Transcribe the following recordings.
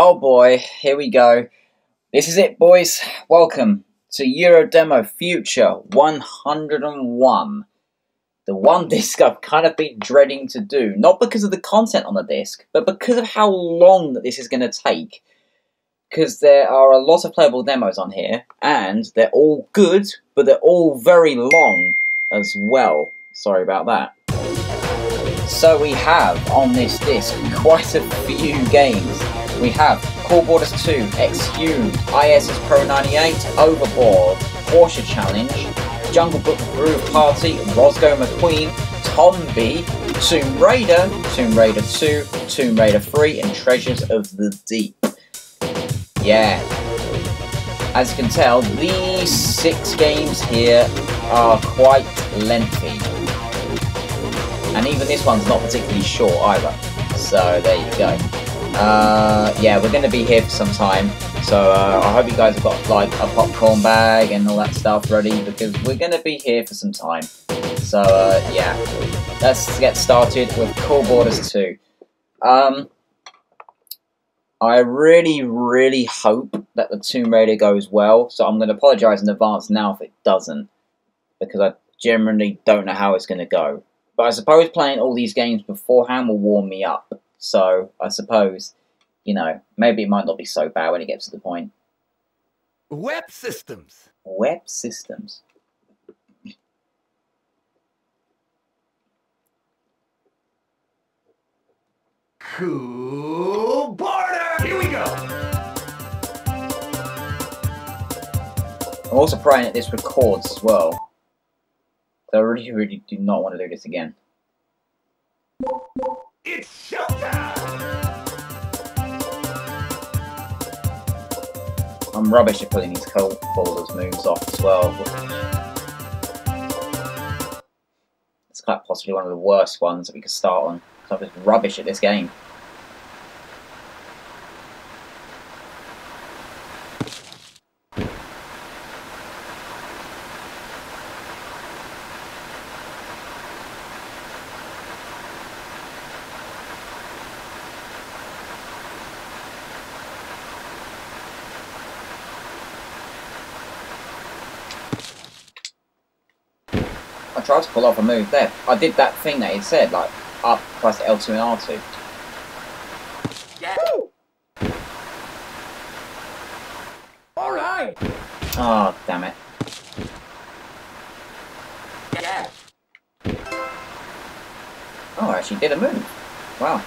Oh boy, here we go. This is it, boys. Welcome to Eurodemo Future 101. The one disc I've kind of been dreading to do, not because of the content on the disc, but because of how long that this is going to take. Because there are a lot of playable demos on here, and they're all good, but they're all very long as well. Sorry about that. So we have on this disc quite a few games. We have Cool Boarders 2, Exhumed, ISS Pro 98, Overboard, Porsche Challenge, Jungle Book Groove Party, Rosco McQueen, Tombi, Tomb Raider, Tomb Raider 2, Tomb Raider 3, and Treasures of the Deep. Yeah. As you can tell, these six games here are quite lengthy. And even this one's not particularly short either. So there you go. Uh, yeah, we're going to be here for some time. So uh, I hope you guys have got like a popcorn bag and all that stuff ready because we're going to be here for some time. So uh, yeah, let's get started with Cool Boarders 2. Um, I really, really hope that the Tomb Raider goes well. So I'm going to apologise in advance now if it doesn't because I generally don't know how it's going to go. But I suppose playing all these games beforehand will warm me up. So I suppose, you know, maybe it might not be so bad when it gets to the point. Web systems. Web systems. Cool Boarder. Here we go. I'm also praying that this records as well. So I really, really do not want to do this again. It's showtime. I'm rubbish at pulling these cold borders moves off as well. It's quite possibly one of the worst ones that we could start on. I'm just rubbish at this game. Tried to pull off a move there. I did that thing that it said, like up plus L2 and R2. Yeah. All right. Oh, damn it. Yeah. Oh, I actually did a move. Wow.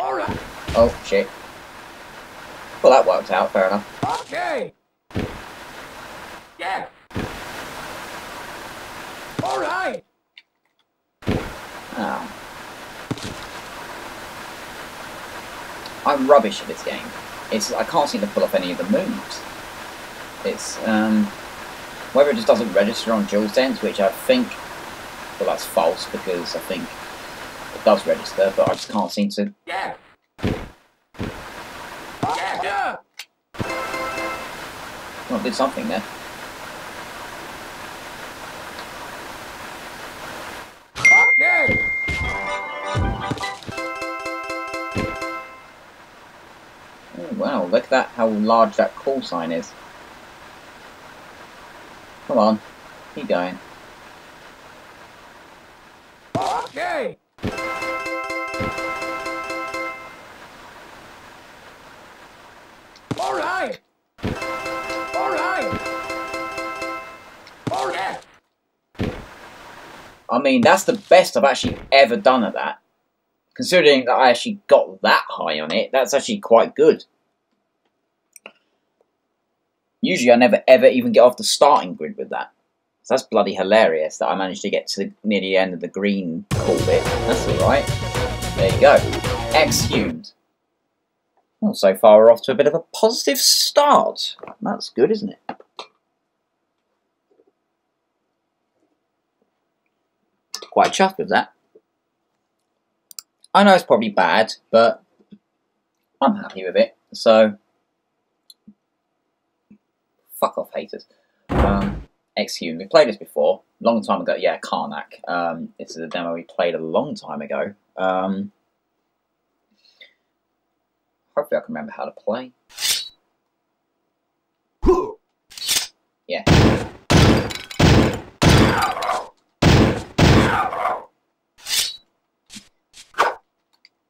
All right. Oh, shit. Well, that worked out, fair enough. Okay. Yeah. All right. Oh. I'm rubbish at this game. It's I can't seem to pull off any of the moves. It's um whether it just doesn't register on dual sense, which I think well that's false because I think it does register, but I just can't seem to Yeah. Yeah. Yeah. well, I did something there. That how large that call sign is. Come on, keep going. Okay. All right. All right. All right. I mean, that's the best I've actually ever done at that. Considering that I actually got that high on it, that's actually quite good. Usually I never ever even get off the starting grid with that. So that's bloody hilarious that I managed to get to the, near the end of the green cool bit. That's alright. There you go. Exhumed. Well, so far we're off to a bit of a positive start. That's good, isn't it? Quite chuffed with that. I know it's probably bad, but I'm happy with it. So, fuck off, haters. Um, Exhumed. We played this before, long time ago. Yeah, Karnak. Um, this is a demo we played a long time ago. Um, Hopefully I can remember how to play. Yeah.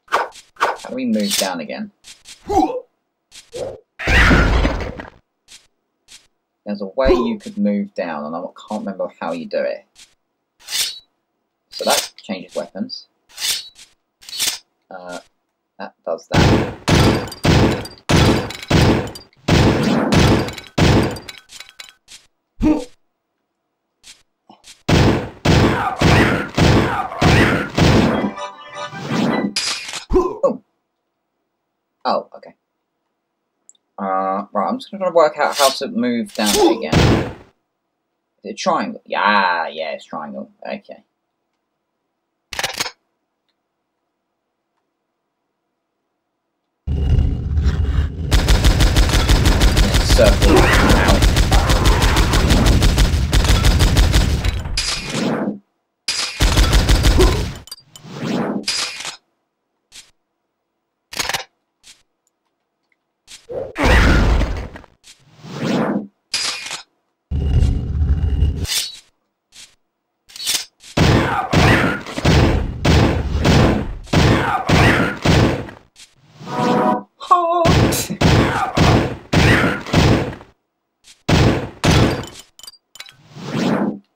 How do we move down again? There's a way you could move down, and I can't remember how you do it. So that changes weapons. Uh, that does that. Oh, okay. Uh, right, I'm just gonna work out how to move down again. Is it triangle? Yeah, yeah, it's triangle. Okay. Circle out.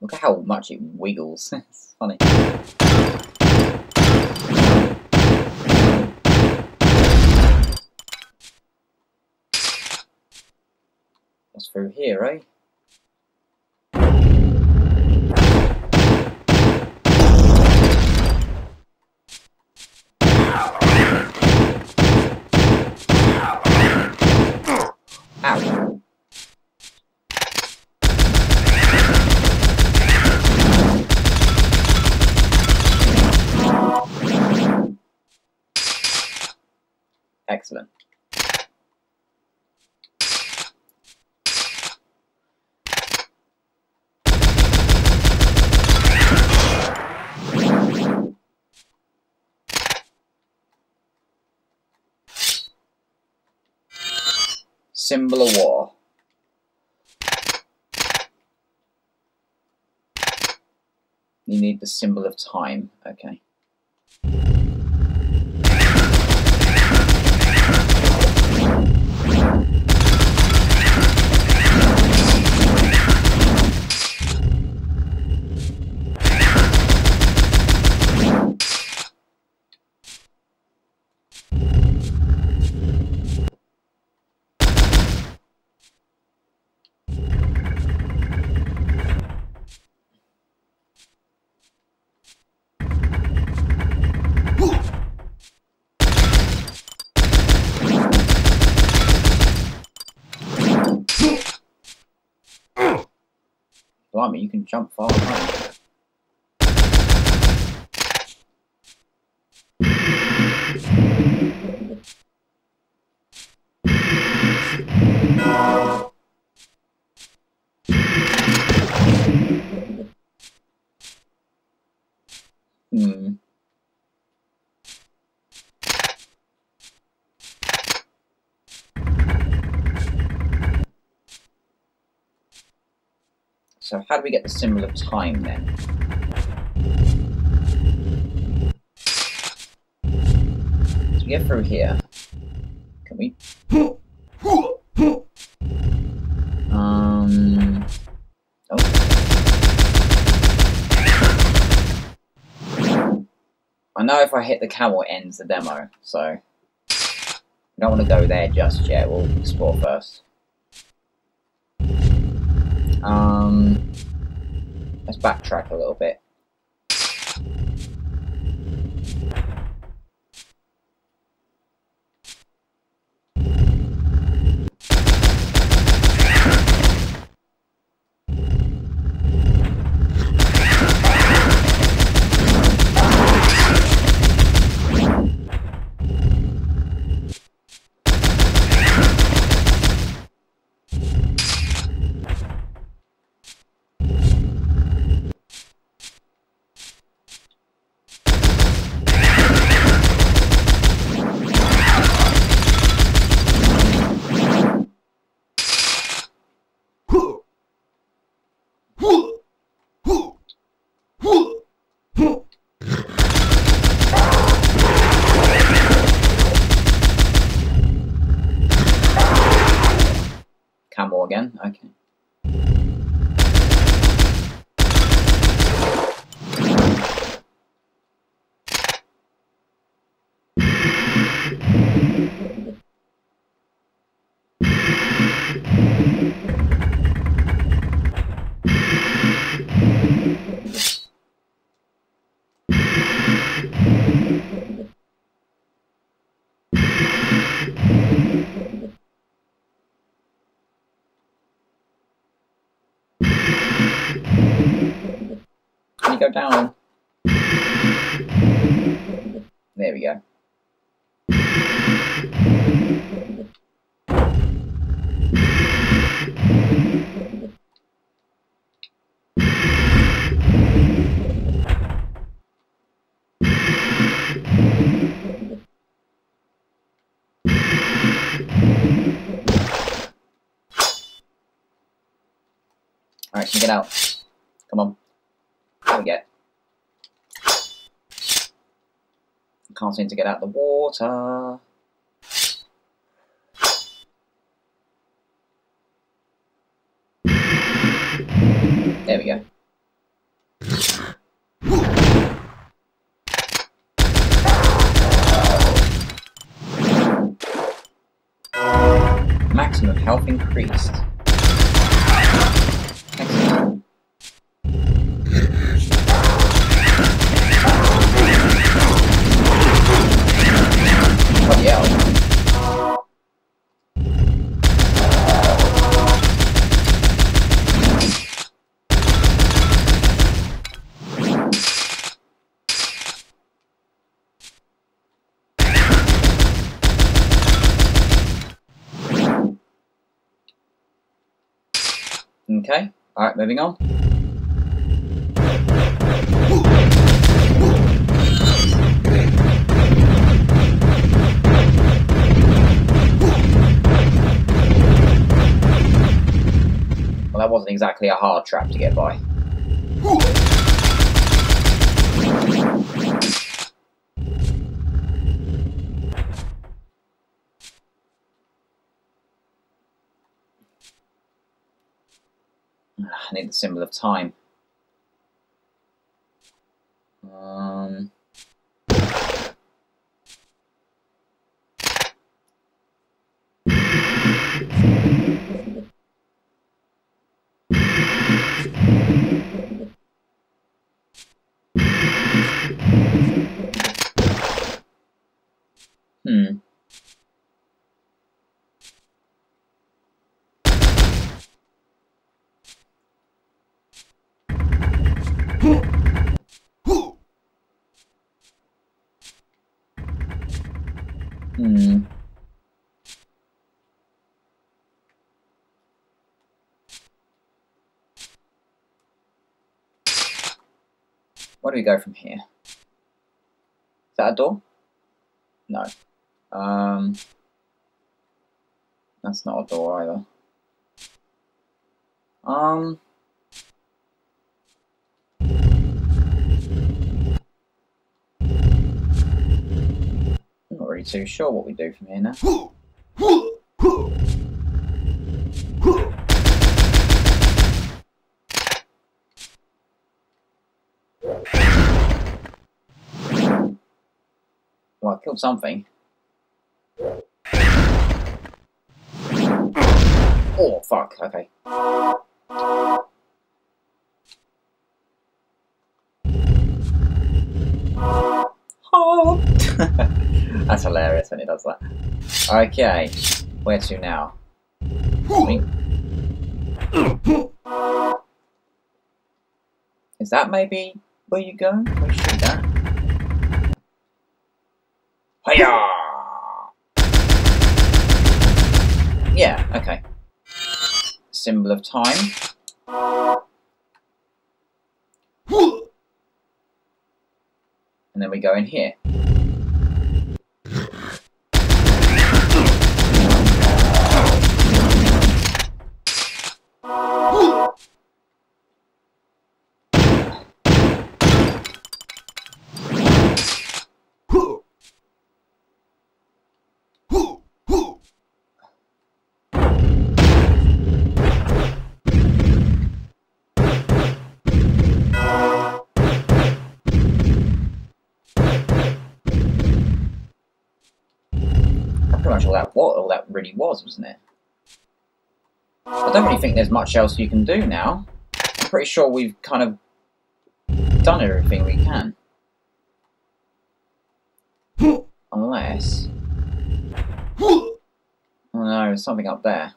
Look at how much it wiggles. it's funny. What's through here, eh? Excellent. Symbol of war. You need the symbol of time. Okay. You can jump far. Hmm. So how do we get the symbol of time then? So we get through here. Can we? Um. Oh. I know if I hit the camel, it ends the demo. So we don't want to go there just yet. We'll explore first. Um, let's backtrack a little bit. Go down. There we go. Alright, get out? Come on. We. Can't seem to get out the water. There we go. Maximum health increased. Alright, moving on. Well, that wasn't exactly a hard trap to get by. I need the symbol of time. Um, hmm. Hmm. Where do we go from here? Is that a door? No. Um. That's not a door either. Um. Really too sure what we do from here now. Well, I killed something. Oh, fuck, okay. That's hilarious when he does that. Okay, where to now? Is that maybe where you go? We should. Hiya! Yeah, okay. Symbol of time. And then we go in here. All that what all that really was, wasn't it? I don't really think there's much else you can do now. I'm pretty sure we've kind of done everything we can. Unless... Oh no, there's something up there.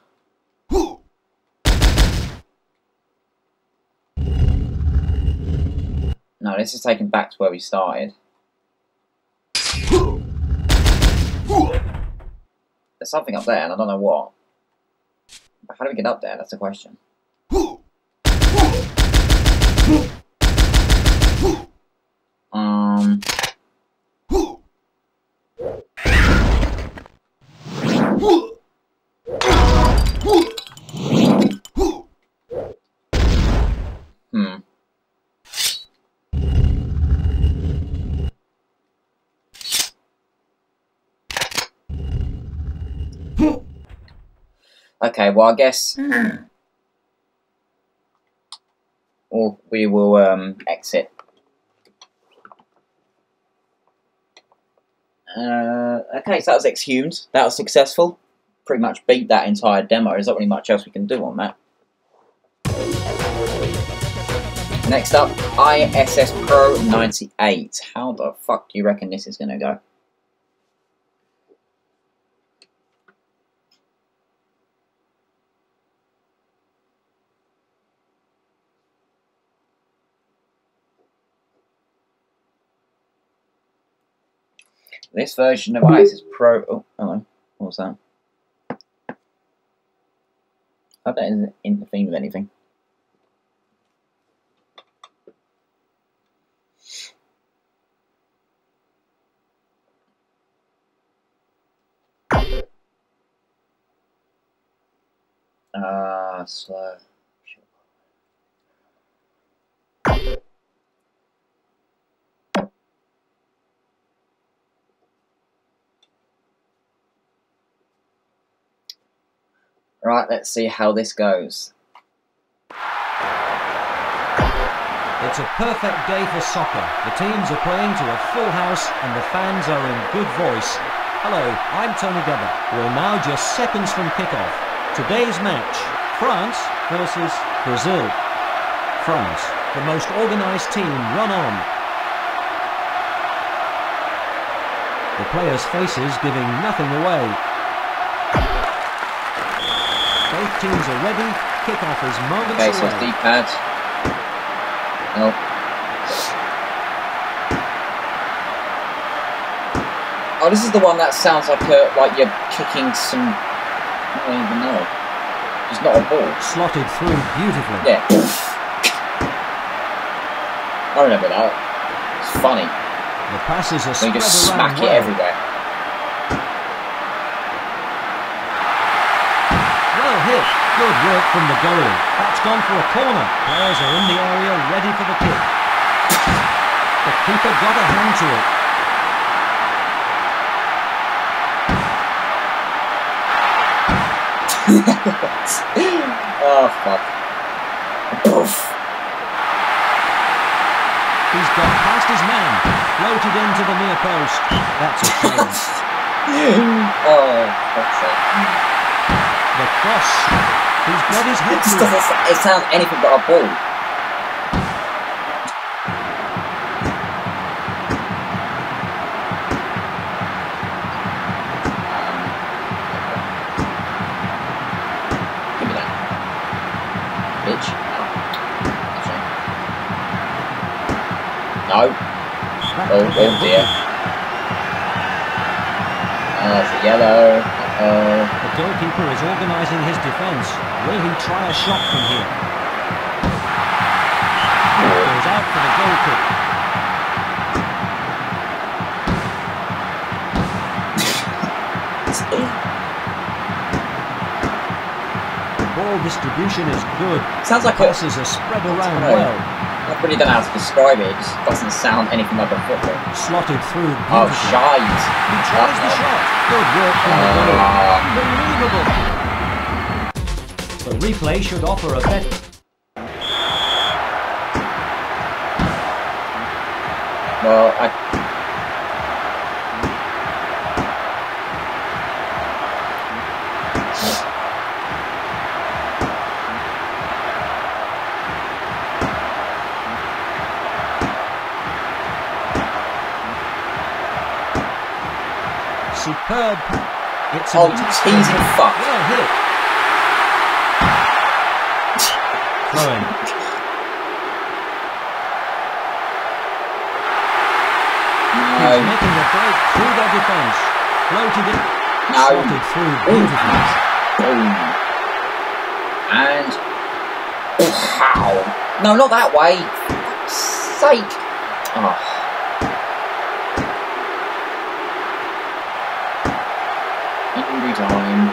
No, this is taken back to where we started. There's something up there, and I don't know what. But how do we get up there? That's the question. Um. Hmm. Okay, well, I guess well, we will um, exit. Uh, okay, so that was exhumed. That was successful. Pretty much beat that entire demo. There's not really much else we can do on that. Next up, ISS Pro 98. How the fuck do you reckon this is going to go? This version of ISS Pro. Oh, hello. What was that? I hope that isn't interfering with anything. Ah, uh, slow. Right, let's see how this goes. It's a perfect day for soccer. The teams are playing to a full house and the fans are in good voice. Hello, I'm Tony Gubba. We're now just seconds from kickoff. Today's match, France versus Brazil. France, the most organised team, run on. The players' faces giving nothing away. Teams are ready. Kickoff is moments Okay, so away. it's D-pad. No. Oh, this is the one that sounds like a, like you're kicking some. I don't even know. It's not a ball. Slotted through beautifully. Yeah. I remember that. It's funny. The passes are When you just smack well. it everywhere. Well hit. Good work from the goalie. That's gone for a corner. Players are in the area ready for the kick. The keeper got a hand to it. oh fuck. Poof. He's got past his man. Floated into the near post. That's a chance. oh, fuck's sake. The cross. He's got his head It just doesn't. It sounds anything but a ball. Give me that. Bitch. No. Oh, oh dear. Goalkeeper is organising his defence. Will he try a shot from here? Goes out for the goal kick. Ball distribution is good. Sounds like. Passes are spread around well. I really don't know how to describe it. It just doesn't sound anything like a football. Slotted through Oh, shite. He tries the shot. Good work from the goal. Unbelievable. The replay should offer a better. well, I. It's Oh, an you instant- teasing fuck. Well hit. In. making a break through their defence. Floated it, No. slotted through beautifully. Boom. And. Pow! No, not that way! For fuck's sake! Oh. Injury time.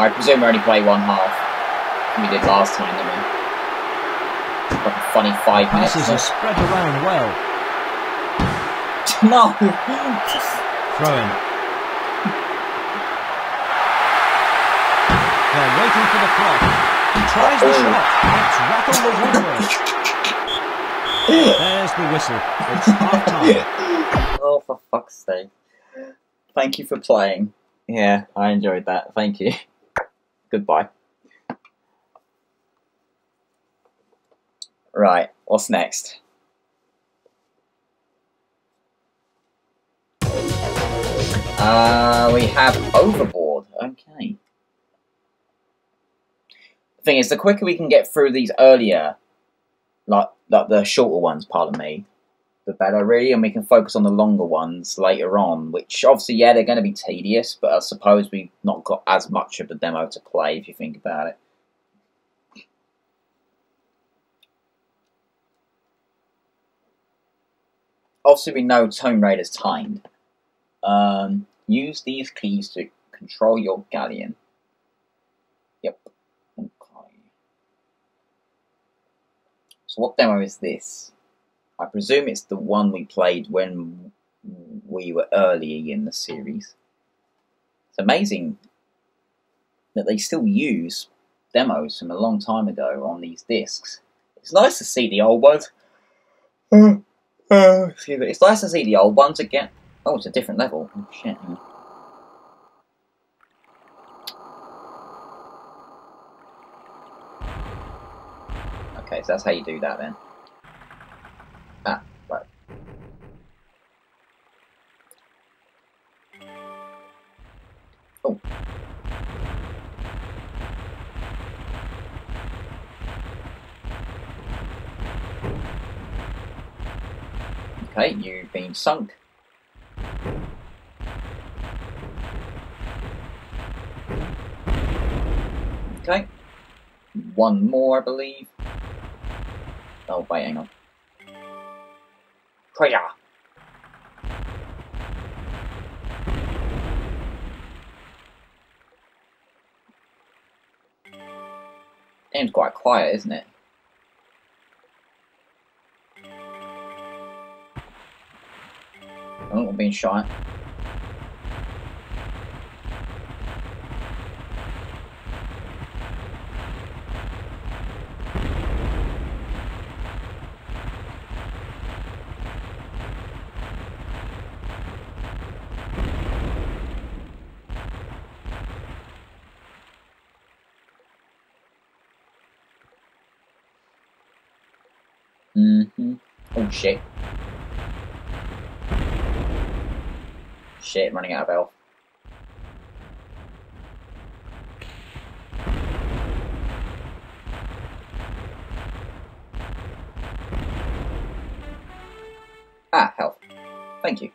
I presume we only play one half. We did last time, didn't we? Like a funny five minutes. Passes are spread around well. no! Throw in. They're waiting for the clock. He tries the shot. It's rattled the woodwork. There's the whistle. It's half time. oh, for fuck's sake. Thank you for playing. Yeah, I enjoyed that. Thank you. Goodbye. Right, what's next? Uh, we have Overboard. Okay. Thing is, the quicker we can get through these earlier, like, like the shorter ones, pardon me, the better, really, and we can focus on the longer ones later on. Which obviously, yeah, they're going to be tedious, but I suppose we've not got as much of a demo to play if you think about it. Obviously, we know Tomb Raider's timed. Um, use these keys to control your galleon. Yep. Okay. So, what demo is this? I presume it's the one we played when we were early in the series. It's amazing that they still use demos from a long time ago on these discs. It's nice to see the old ones. Excuse me. It's nice to see the old ones again. Oh, it's a different level. Oh, shit. Okay, so that's how you do that then. Okay, you've been sunk. Okay. One more, I believe. Oh, wait, hang on. Prayer. Game's quite quiet, isn't it? Oh, I'm being shot. Mm-hmm. Oh shit. Shit, I'm running out of health. Ah, health. Thank you.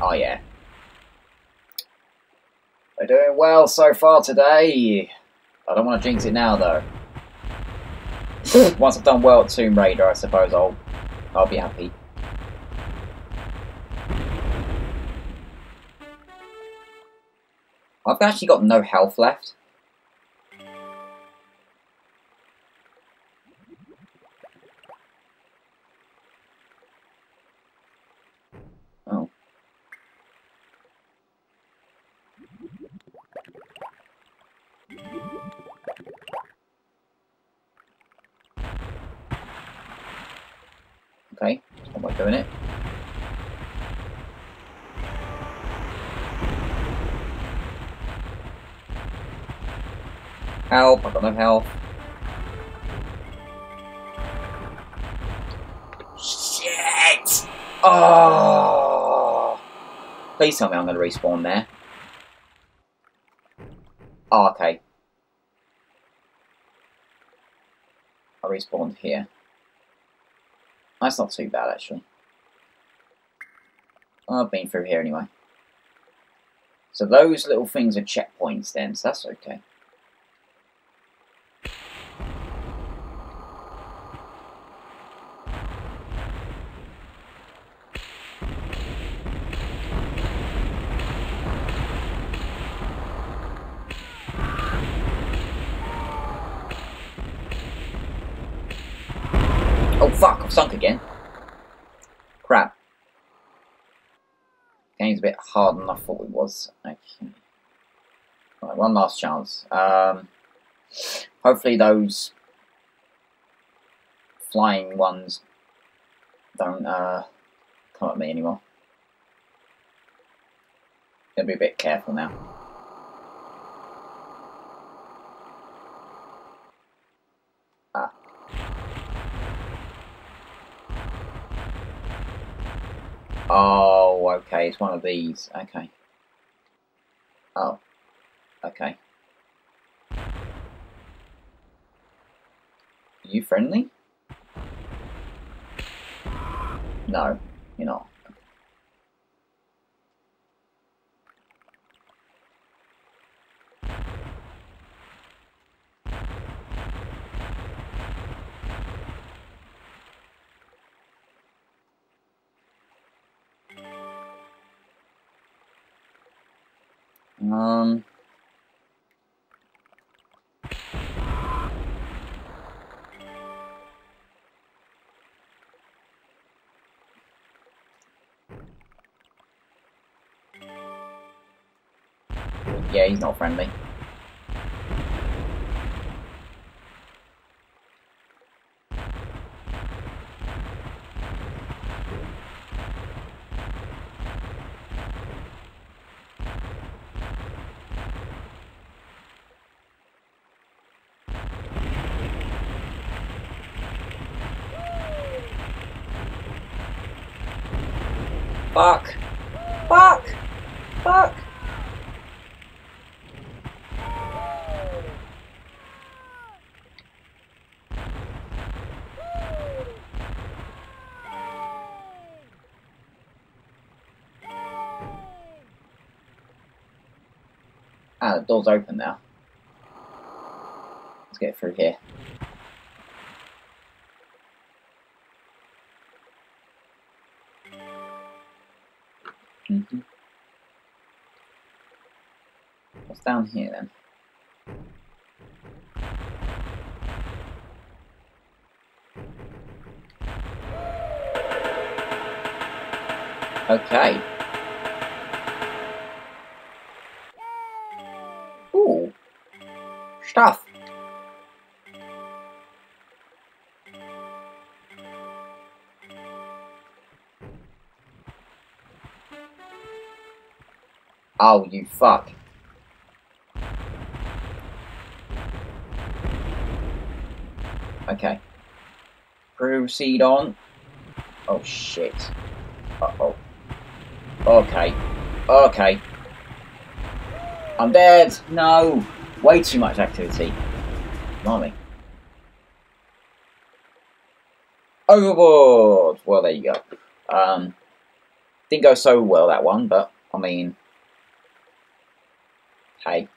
Oh yeah. We're doing well so far today. I don't want to jinx it now though. Once I've done well at Tomb Raider, I suppose I'll I'll be happy. I've actually got no health left. Help, I've got no health. Shit! Oh! Please tell me I'm going to respawn there. Oh, okay. I respawned here. That's not too bad, actually. I've been through here anyway. So those little things are checkpoints then, so that's okay. Oh fuck, I've sunk again. Crap. Game's a bit harder than I thought it was. Okay. Right, one last chance. Um, hopefully those flying ones don't uh, come at me anymore. Gotta be a bit careful now. Ah. Oh, okay, it's one of these. Okay. Oh. Okay. Are you friendly? No, you're not. Um. Yeah, he's not friendly. Fuck! Fuck! Fuck! The door's open now. Let's get through here. Mhm. What's down here then? Okay. Oh, you fuck. Okay. Proceed on. Oh, shit. Uh-oh. Okay. Okay. I'm dead. No. Way too much activity. Blimey. Overboard. Well, there you go. Um, didn't go so well that one, but I mean, hey.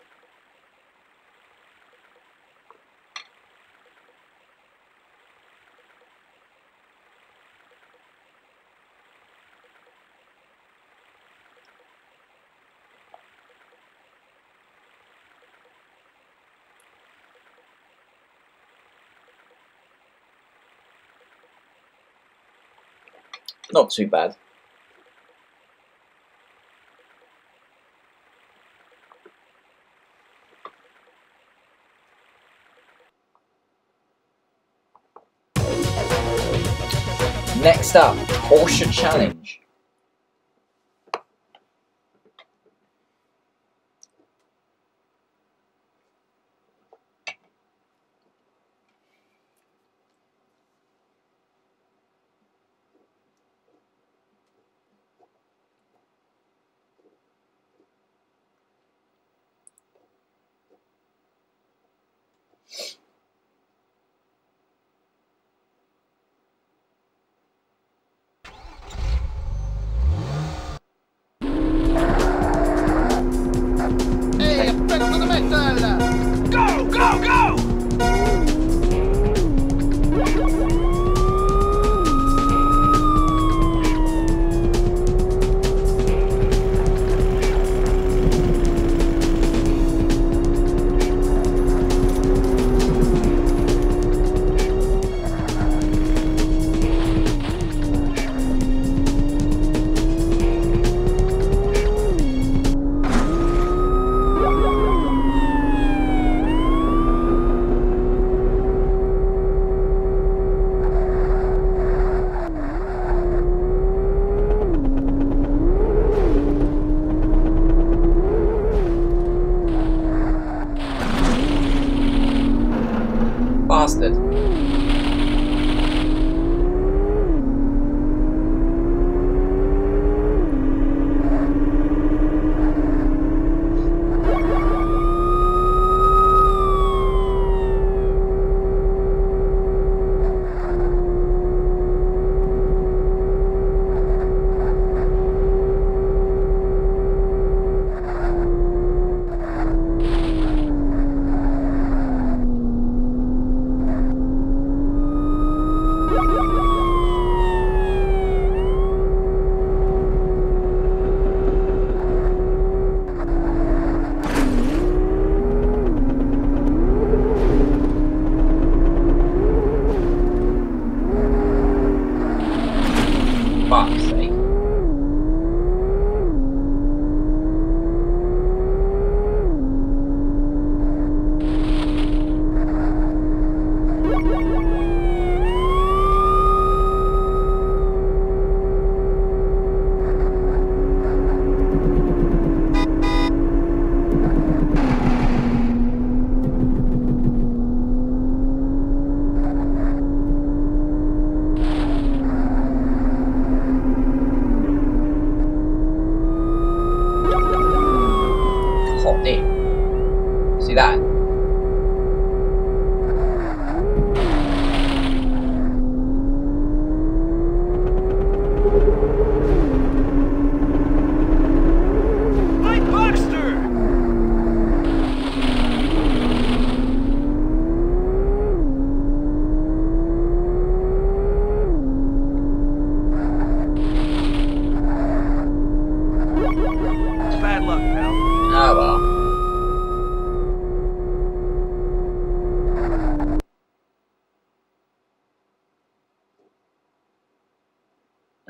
Not too bad. Next up, Porsche Challenge.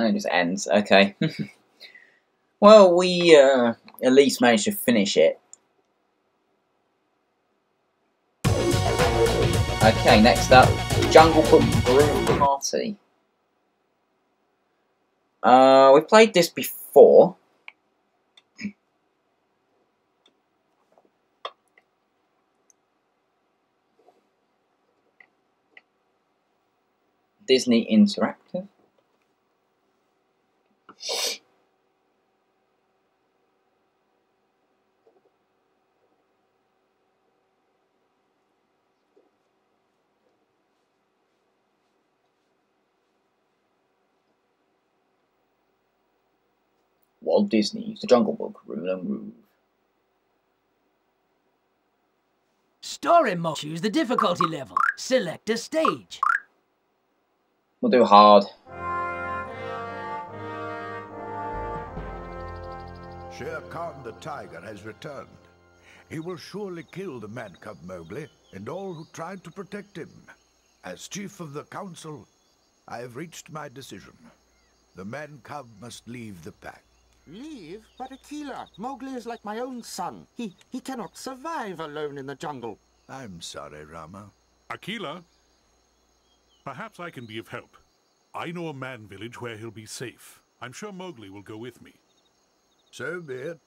And it just ends. Okay. well, we uh, at least managed to finish it. Okay, next up, Jungle Book Party. Uh, we played this before. Disney Interactive. Walt Disney's The Jungle Book, Rhythm and Groove. Story mode. Choose the difficulty level. Select a stage. We'll do hard. Shere Khan the tiger has returned. He will surely kill the man cub Mowgli and all who tried to protect him. As chief of the council, I have reached my decision. The man cub must leave the pack. Leave? But Akela, Mowgli is like my own son. He he cannot survive alone in the jungle. I'm sorry, Rama. Akela, perhaps I can be of help. I know a man village where he'll be safe. I'm sure Mowgli will go with me. So be it.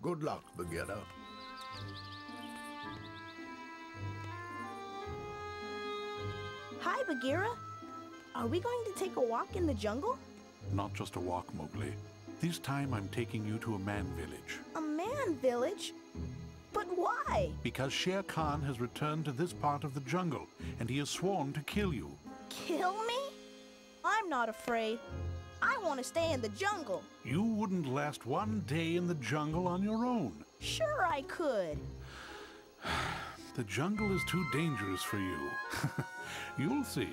Good luck, Bagheera. Hi, Bagheera. Are we going to take a walk in the jungle? Not just a walk, Mowgli. This time I'm taking you to a man village. A man village? But why? Because Shere Khan has returned to this part of the jungle, and he has sworn to kill you. Kill me? I'm not afraid. I want to stay in the jungle. You wouldn't last one day in the jungle on your own. Sure, I could. The jungle is too dangerous for you. You'll see.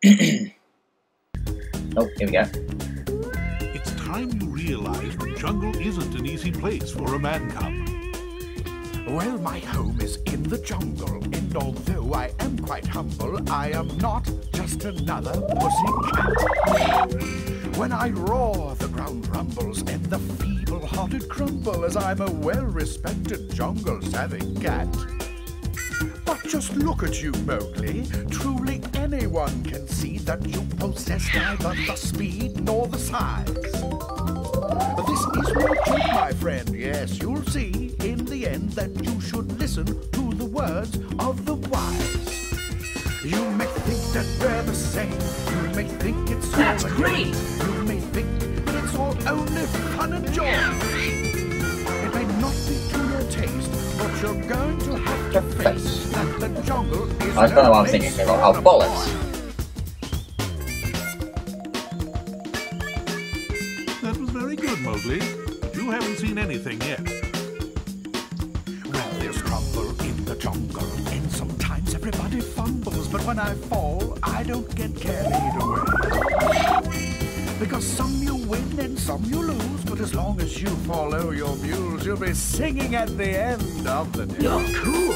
Oh, here we go. It's time you realize the jungle isn't an easy place for a man cub. Well, my home is in the jungle, and although I am quite humble, I am not just another pussy cat. When I roar, the ground rumbles, and the feeble-hearted crumble, as I'm a well-respected jungle-savvy cat. But just look at you, Mowgli. Truly anyone can see that you possess neither the speed nor the size. This is no joke, my friend. Yes, you'll see in the end that you should listen to the words of the wise. You may think that we're the same. You may think it's all That's a great. game. You may think that it's all only fun and joy. It may not be to your taste, but you're going to have to face that the jungle is I was no kind of what I'm place thinking. for Oh, a bollocks. That was very good, Mowgli. But you haven't seen anything yet. Well, there's trouble in the jungle, and sometimes everybody fumbles. But when I fall, I don't get carried away. Because some you win and some you lose, but as long as you follow your muse, you'll be singing at the end of the day. You're cool.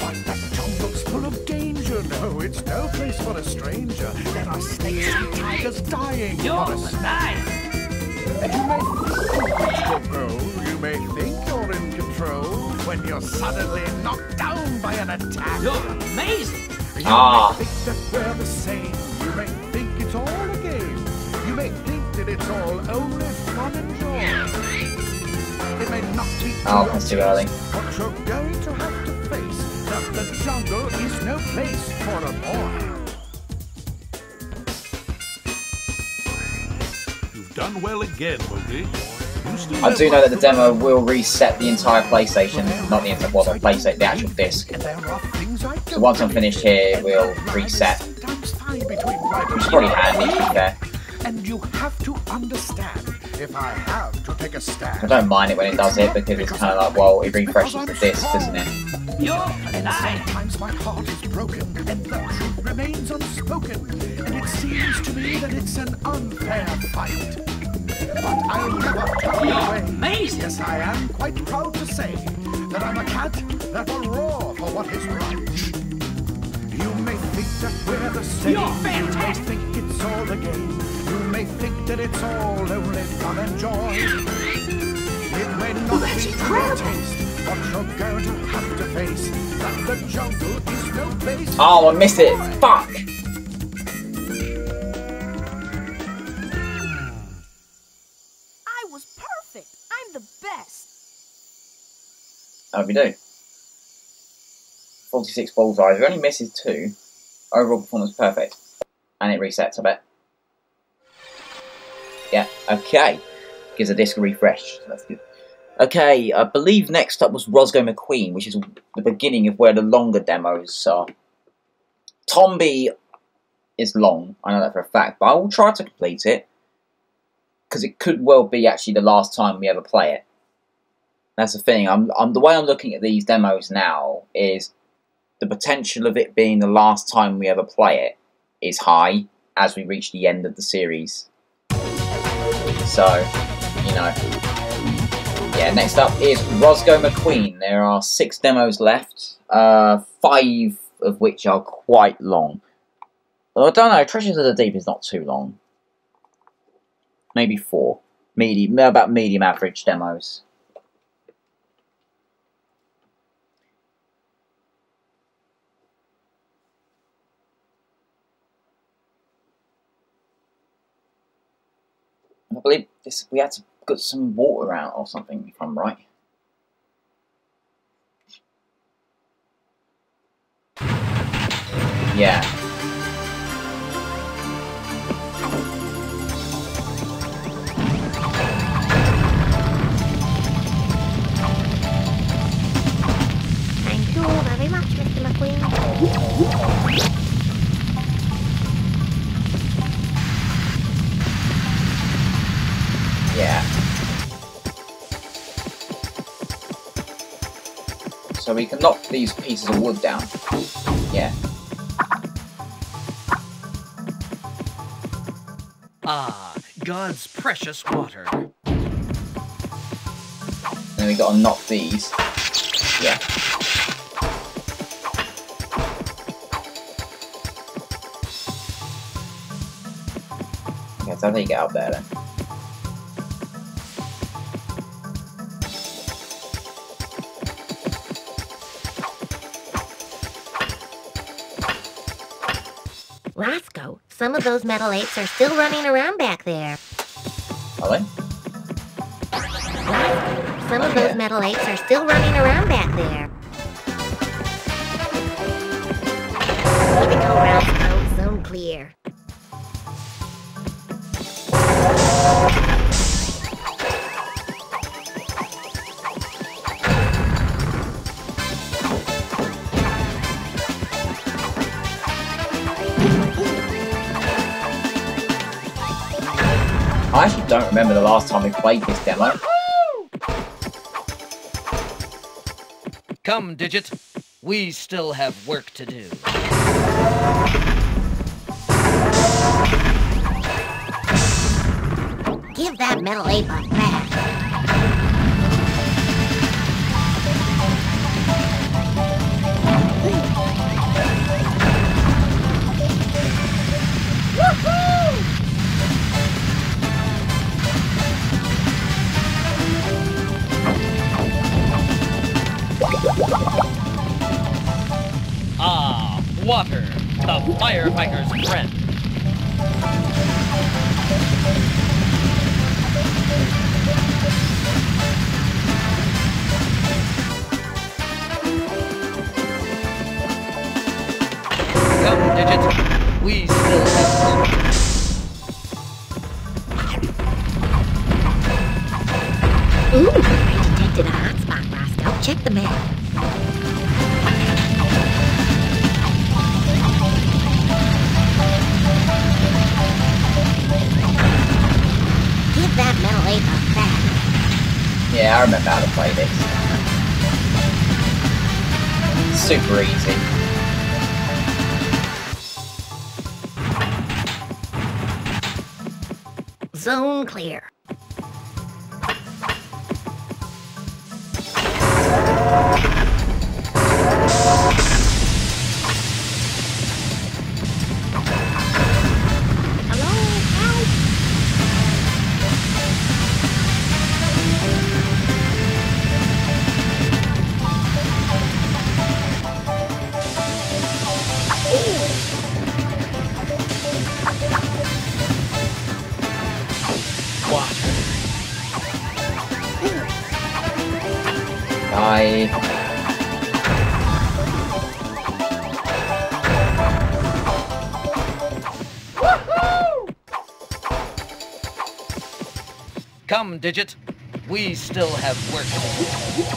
But that jungle's full of danger. No, it's no place for a stranger. There are snakes and tigers dying You're for us. alive. And you may think you control, you may think you're in control when you're suddenly knocked down by an attack. You're amazing. You Ah. may think that we're the same. It's all only fun and joy. It may not be Oh, that's too early. but you're going to have to face that the jungle is no place for a boy. You've done well again, Mowgli. I do know that the demo will reset the entire PlayStation, not the entire, well, the PlayStation, the actual disc. And there are things I So once I'm finished here, we'll reset. sometimes find between right Which is and probably handy, to be fair. And you have to understand, if I have to take a stand. I don't mind it when it does it because it's kind of like, well, it refreshes the disc, doesn't it? You're And sometimes my heart is broken, and the truth remains unspoken. And it seems to me that it's an unfair fight. But I'll never turn You're away. amazing. Yes, I am quite proud to say that I'm a cat that will roar for what is right. You may think that we're the same. You're You may fantastic. think it's all a game. You may think that it's all only fun and joy. It may not that's be to your incredible. taste, but you're going to have to face that the jungle is no place. Oh, I missed it! Fuck! I was perfect. I'm the best. How we do? 46 bullseyes. We only misses two. Overall performance perfect. And it resets, I bet. Yeah, okay. Gives a disc a refresh. So that's good. Okay, I believe next up was Rosco McQueen, which is the beginning of where the longer demos are. Tombi is long, I know that for a fact, but I will try to complete it. Because it could well be actually the last time we ever play it. That's the thing. I'm, I'm the way I'm looking at these demos now is the potential of it being the last time we ever play it is high as we reach the end of the series. So, you know. Yeah, next up is Rosco McQueen. There are six demos left, uh, five of which are quite long. Well, I don't know, Treasures of the Deep is not too long. Maybe four. Medium, about medium average demos. I believe this we had to put some water out or something, if I'm right. Yeah. Thank you very much, Mr. McQueen. Yeah. So we can knock these pieces of wood down. Yeah. Ah, God's precious water. And then we gotta knock these. Yeah. Okay, so how do you get up there then? Some of those metal apes are still running around back there. Are they? Some of Yeah. those metal apes are still running around back there. Way to go, Rosco. Remember the last time we played this demo. Come, Digit. We still have work to do. Give that metal a bath. The firefighter's friend. How to play this. Super easy. Zone clear. Digit. We still have work to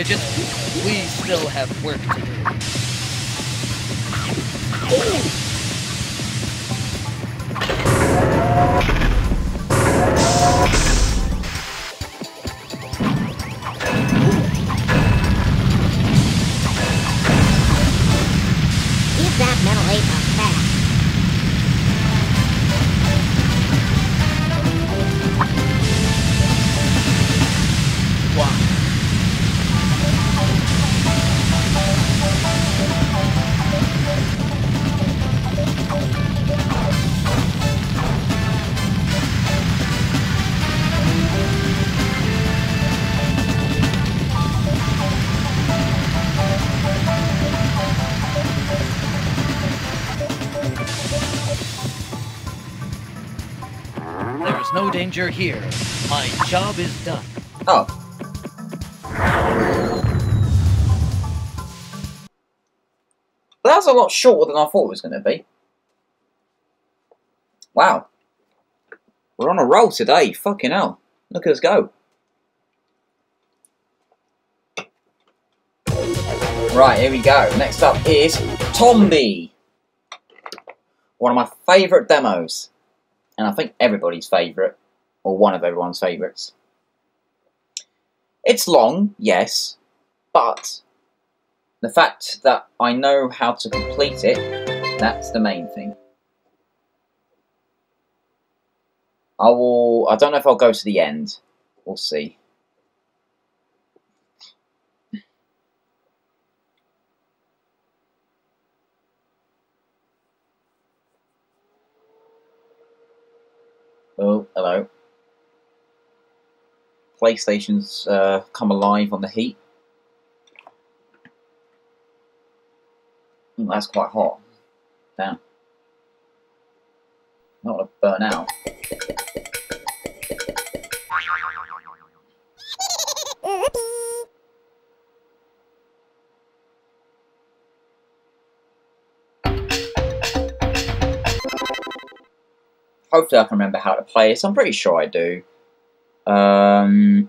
Come, Digit. We still have work to do. Here. My job is done. oh. That was a lot shorter than I thought it was going to be. Wow. We're on a roll today. Fucking hell. Look at us go. Right, here we go. Next up is Tombi. One of my favourite demos. And I think everybody's favourite. Or one of everyone's favourites. It's long, yes. But the fact that I know how to complete it, that's the main thing. I will. I don't know if I'll go to the end. We'll see. Oh, hello. PlayStation's uh, come alive on the heat. Mm, that's quite hot. Damn. Not want to burn out. Hopefully I can remember how to play this. I'm pretty sure I do. Um,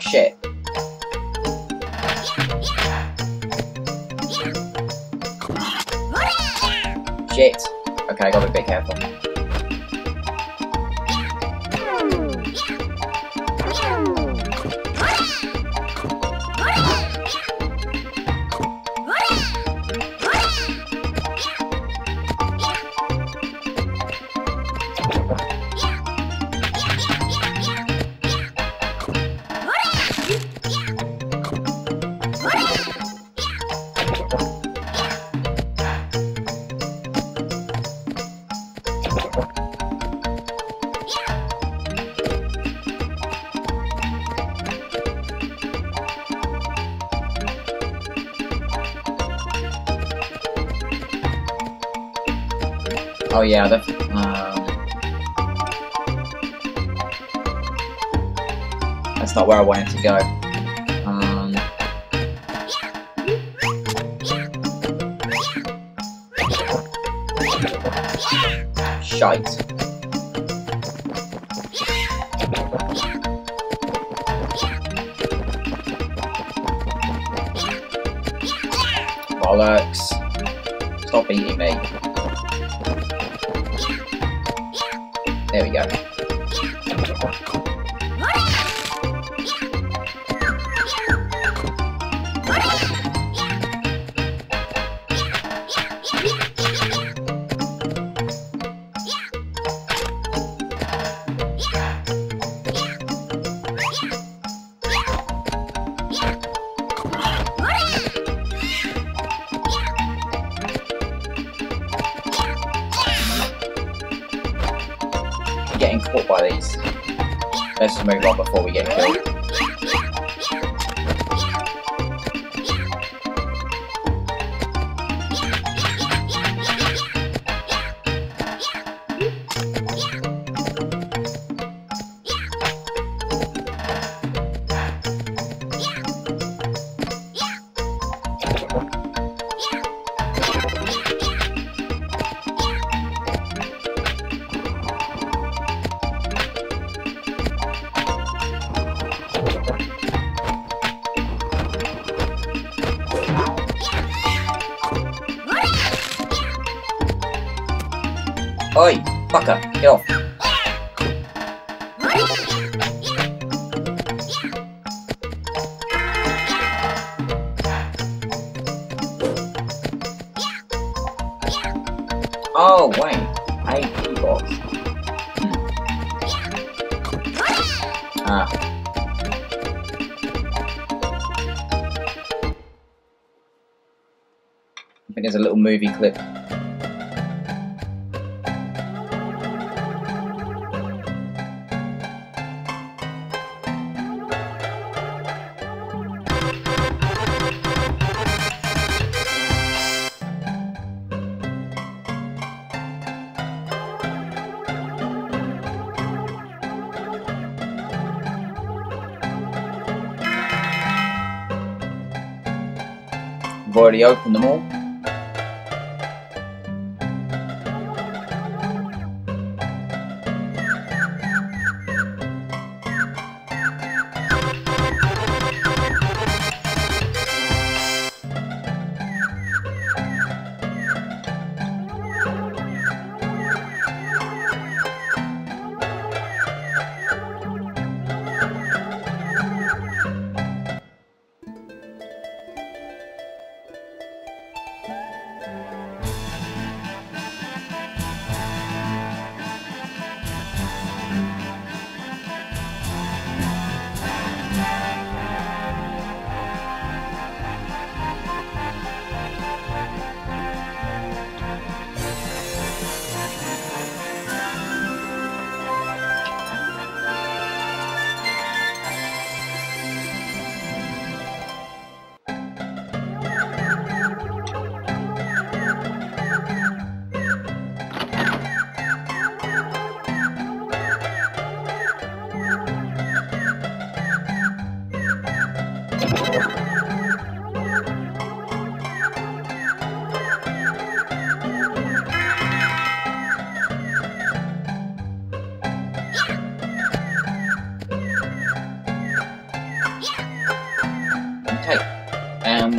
Shit. Oh yeah, the. Um, that's not where I wanted to go. Um, shite. Bollocks. Stop eating me. There we go. Clip. We've already opened them all.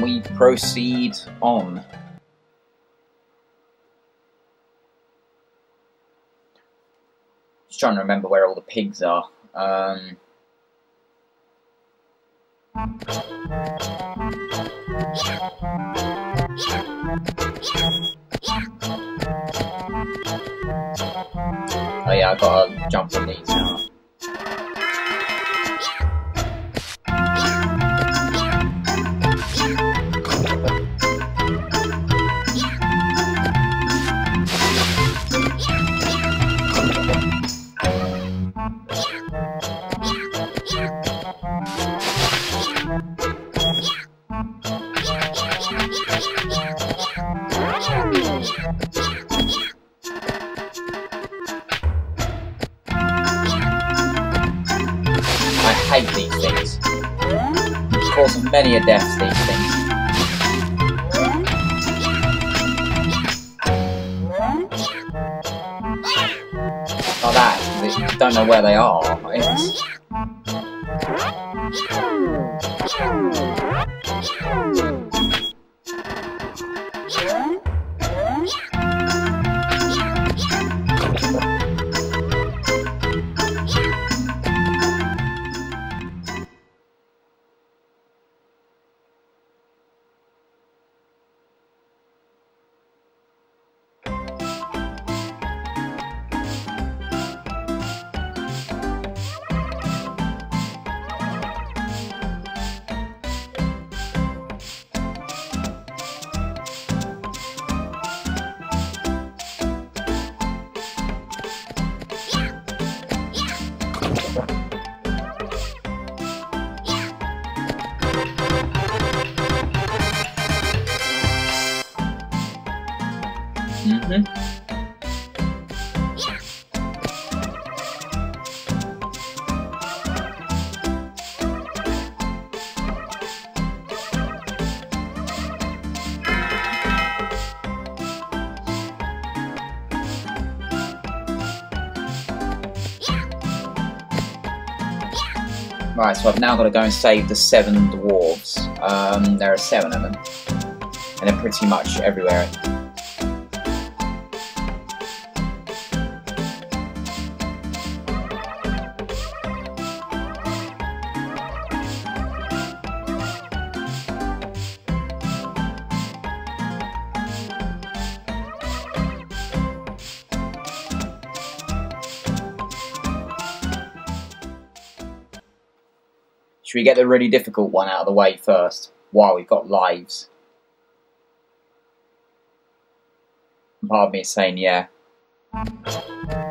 We proceed on. Just trying to remember where all the pigs are. Um, oh yeah, I gotta jump on these now. Many a death, these things. That. They don't know where they are. I've now got to go and save the seven dwarves. Um, there are seven of them. And they're pretty much everywhere. Should we get the really difficult one out of the way first, while we've got lives? Part of me is saying yeah. Yeah.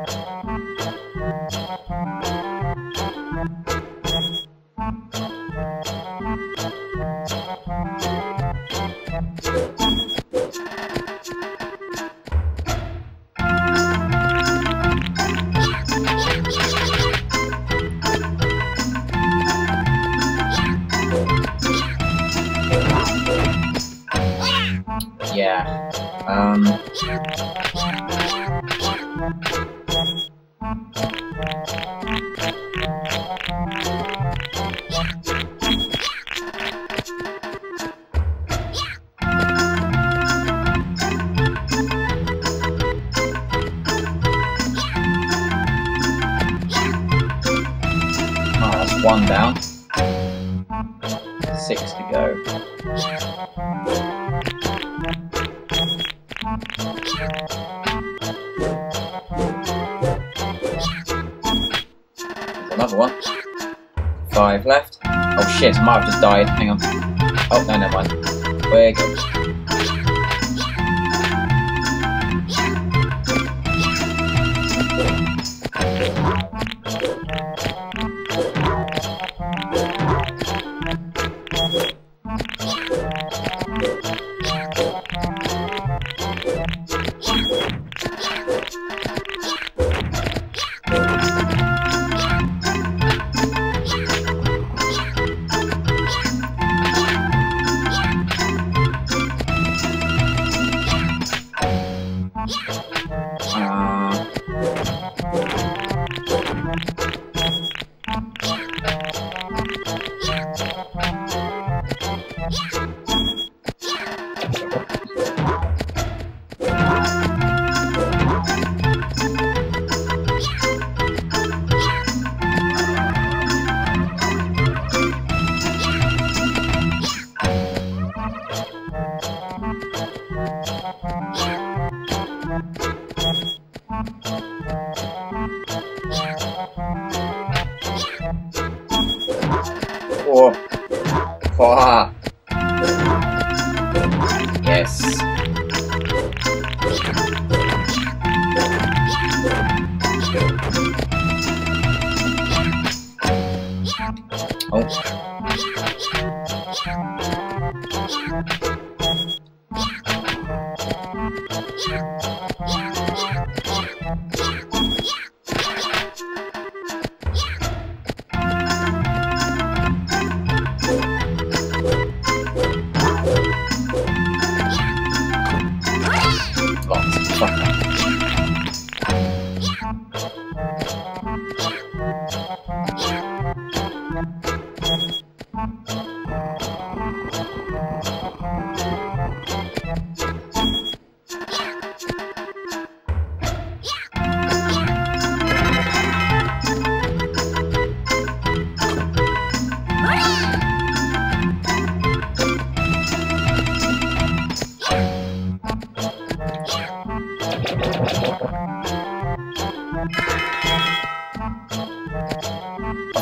Down. Six to go. Another one. Five left. Oh shit, I might have just died. Hang on. Oh, no, never mind. We're good.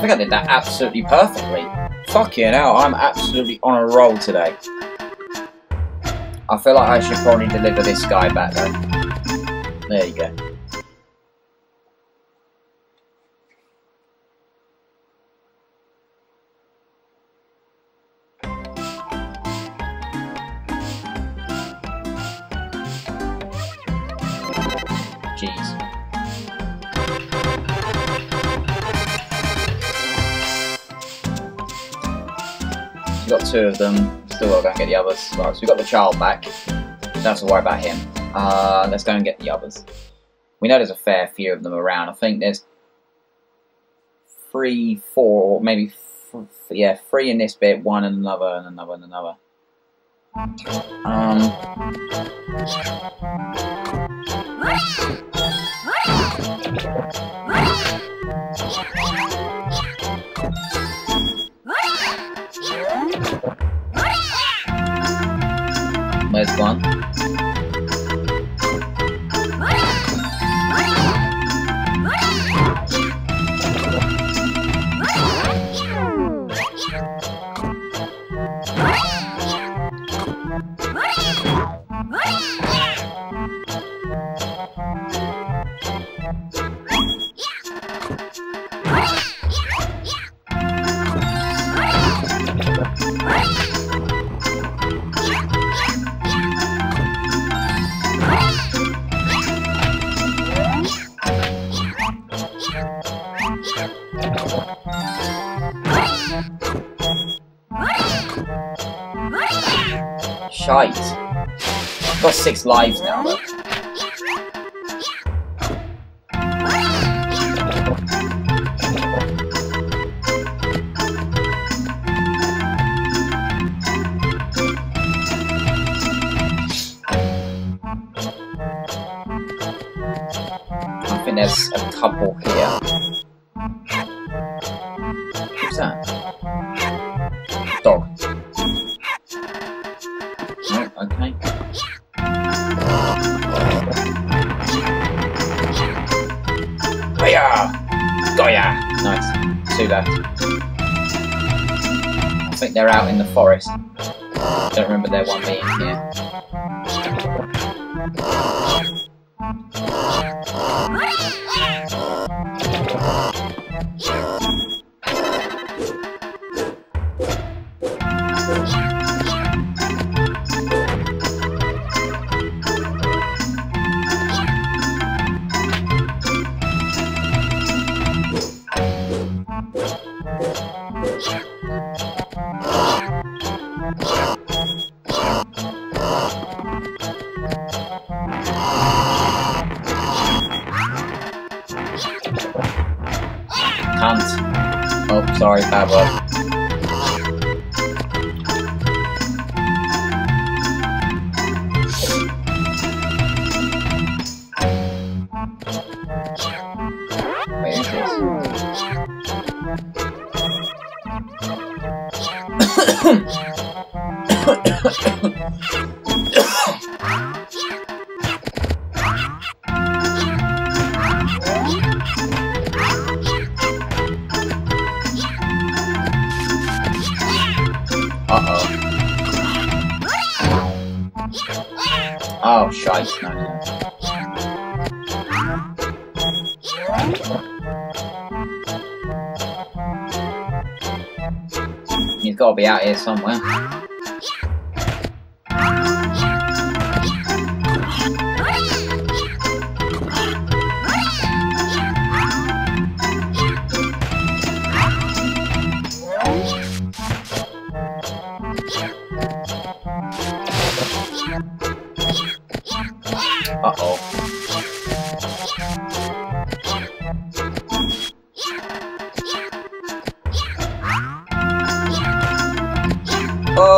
Think I did that absolutely perfectly. Fucking hell, I'm absolutely on a roll today. I feel like I should probably deliver this guy back though. There you go. Of them. Still gotta go and get the others. Right, so we got the child back. Don't have to worry about him. Uh, let's go and get the others. We know there's a fair few of them around. I think there's three, four, or maybe yeah, three in this bit, one and another, and another, and another. Um, where's one? Shite. I've got six lives now,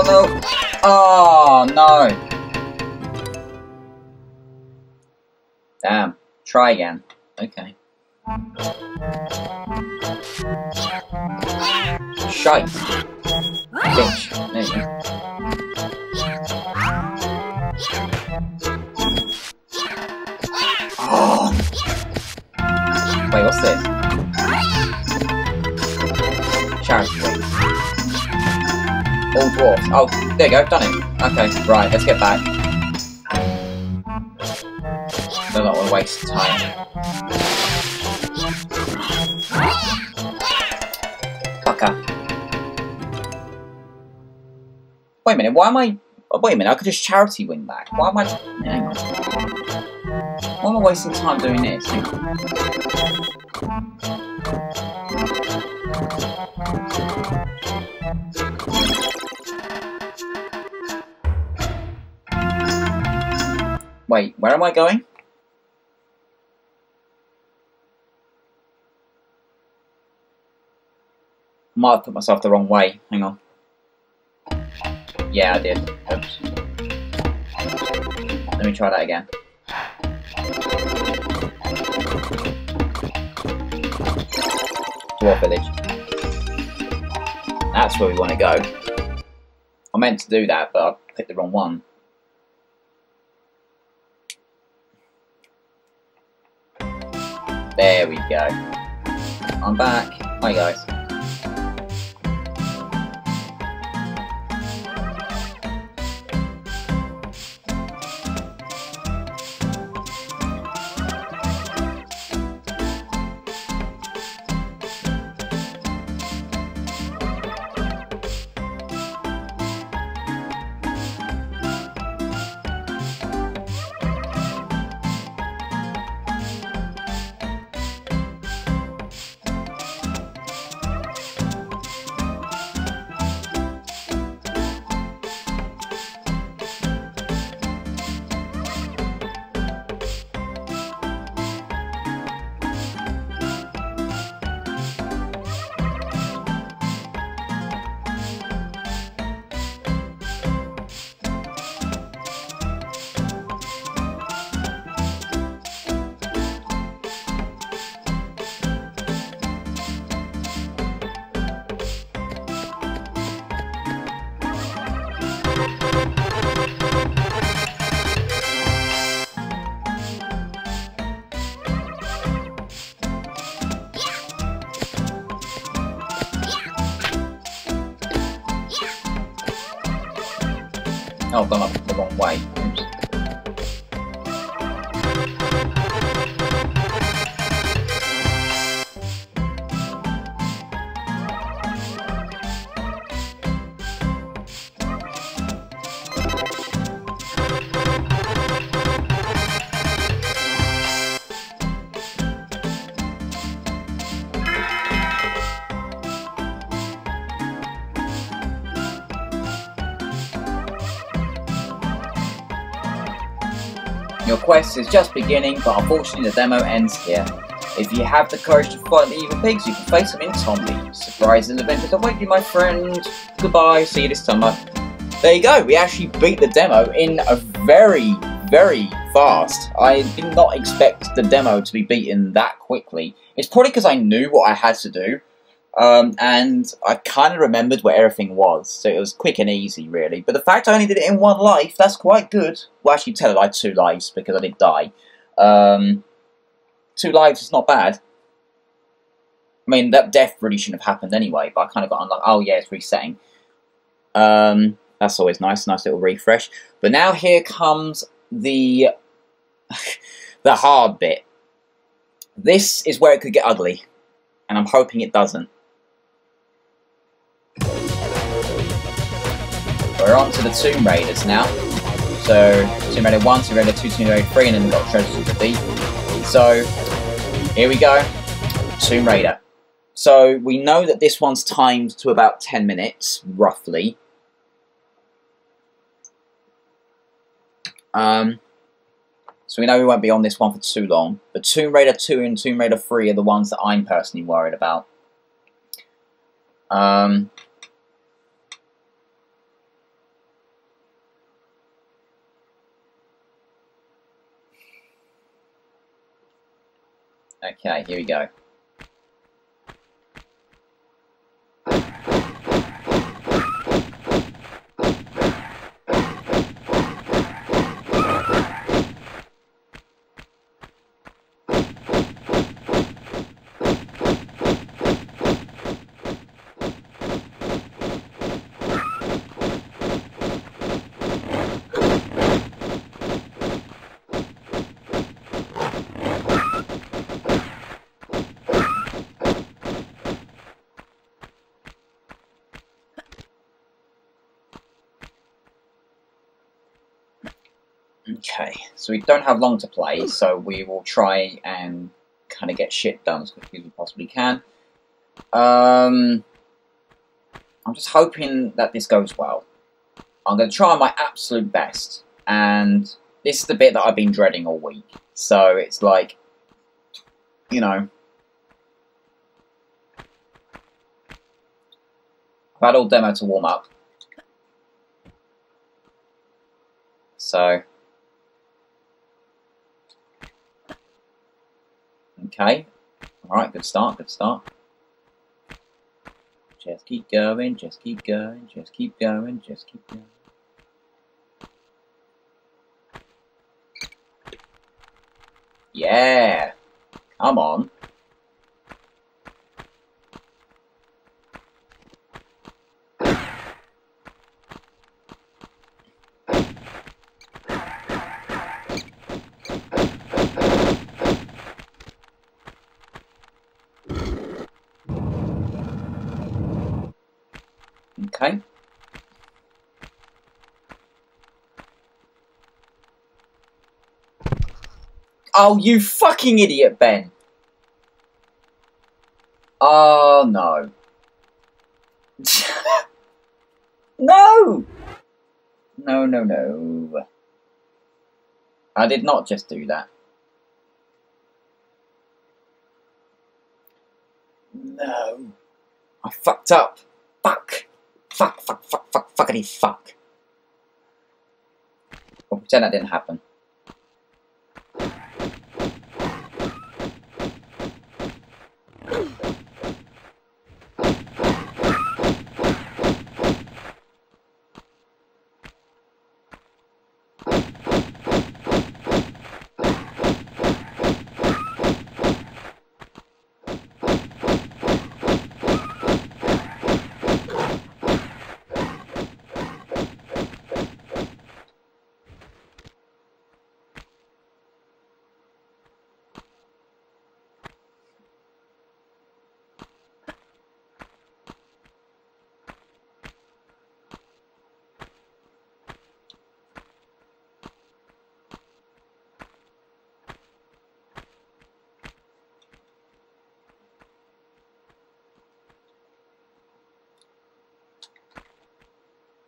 Oh no! Oh no! Damn. Try again. Okay. Shite. Bitch. There you go. Wait, what's this? All dwarfs. Oh, there you go, done it. Okay, right, let's get back. Do not want to waste time. Fucker. Wait a minute, why am I... Wait a minute, I could just charity win back. Why am I... Hang on. Why am I wasting time doing this? Wait, where am I going? Might have put myself the wrong way. Hang on. Yeah, I did. Oops. Let me try that again. Dwarf Village. That's where we want to go. I meant to do that, but I picked the wrong one. There we go. I'm back. Hi guys. Quest is just beginning, but unfortunately the demo ends here. If you have the courage to fight the evil pigs, you can face them in Tombi. Surprises and adventures await you, my friend. Goodbye, see you this summer. There you go, we actually beat the demo in a very, very fast. I did not expect the demo to be beaten that quickly. It's probably because I knew what I had to do, um, and I kind of remembered where everything was, so it was quick and easy, really. But the fact I only did it in one life, that's quite good. Well, actually, tell it I had two lives because I did die. Um, two lives is not bad. I mean, that death really shouldn't have happened anyway, but I kind of got unlucky. Oh, yeah, it's resetting. Um, that's always nice, nice little refresh. But now here comes the the hard bit. This is where it could get ugly, and I'm hoping it doesn't. We're on to the Tomb Raiders now. So, Tomb Raider 1, Tomb Raider 2, Tomb Raider 3, and then we've got Treasures of the Deep. So, here we go. Tomb Raider. So, we know that this one's timed to about 10 minutes, roughly. Um, so we know we won't be on this one for too long. But Tomb Raider 2 and Tomb Raider 3 are the ones that I'm personally worried about. Um, okay, here we go. Okay, so we don't have long to play, so we will try and kind of get shit done as quickly as we possibly can. Um, I'm just hoping that this goes well. I'm going to try my absolute best, and this is the bit that I've been dreading all week. So it's like, you know, I've had all demo to warm up. So, okay. Alright, good start, good start. Just keep going, just keep going, just keep going, just keep going. Yeah! Come on. Okay. Oh, you fucking idiot, Ben. Oh, no. no! No, no, no. I did not just do that. No. I fucked up. Fuck. Fuck, fuck, fuck, fuck, fuckity fuck. We'll pretend that didn't happen.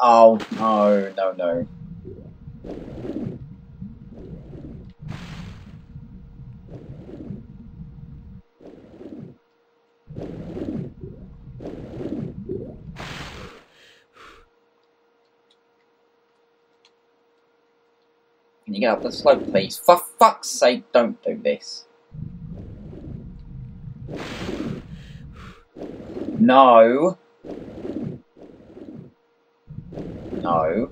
Oh, no, no, no. Can you get up the slope, please? For fuck's sake, don't do this. No. No.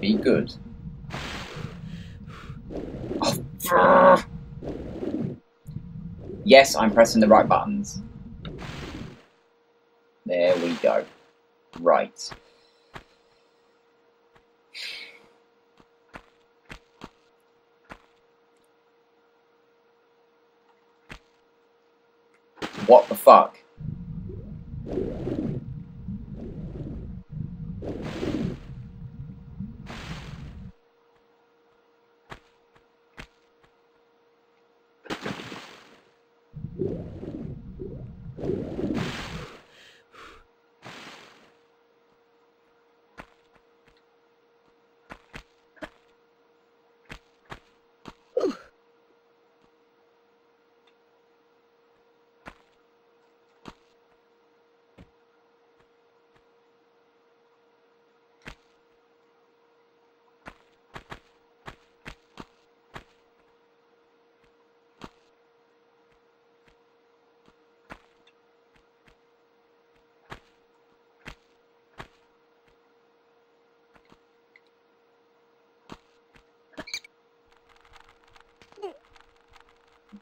Be good. Oh, yes, I'm pressing the right buttons. There we go. Right. What the fuck?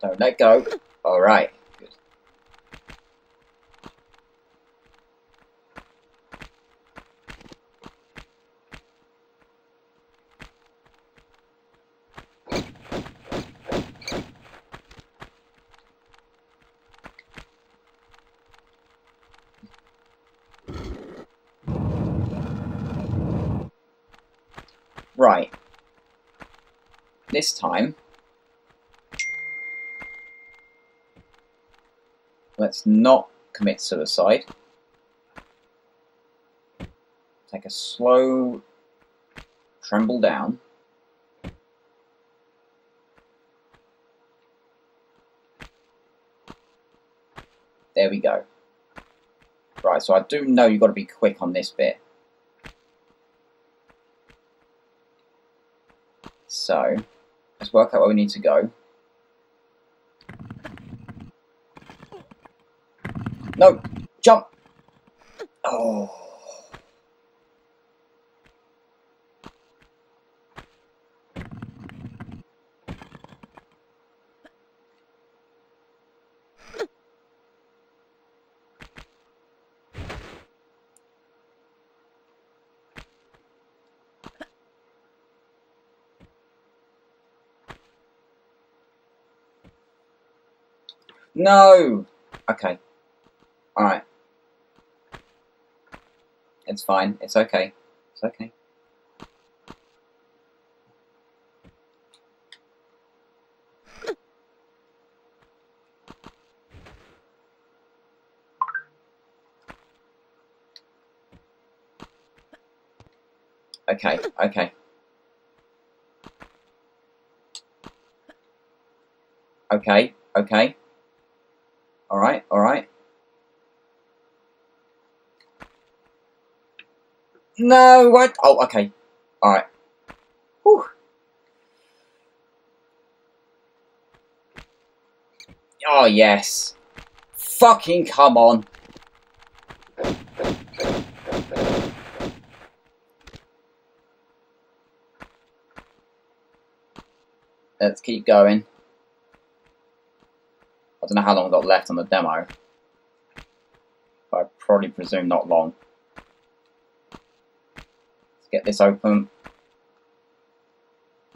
Don't let go. Alright. Good. Right. This time, let's not commit suicide. Take a slow tremble down. There we go. Right, so I do know you've got to be quick on this bit. So, let's work out where we need to go. No! Jump! Oh. No! Okay. Alright. It's fine. It's okay. It's okay. Okay, okay. Okay, okay. Alright, alright. No, what? Oh, okay. Alright. Whew. Oh, yes. Fucking come on. Let's keep going. I don't know how long I've got left on the demo. But I probably presume not long. Get this open.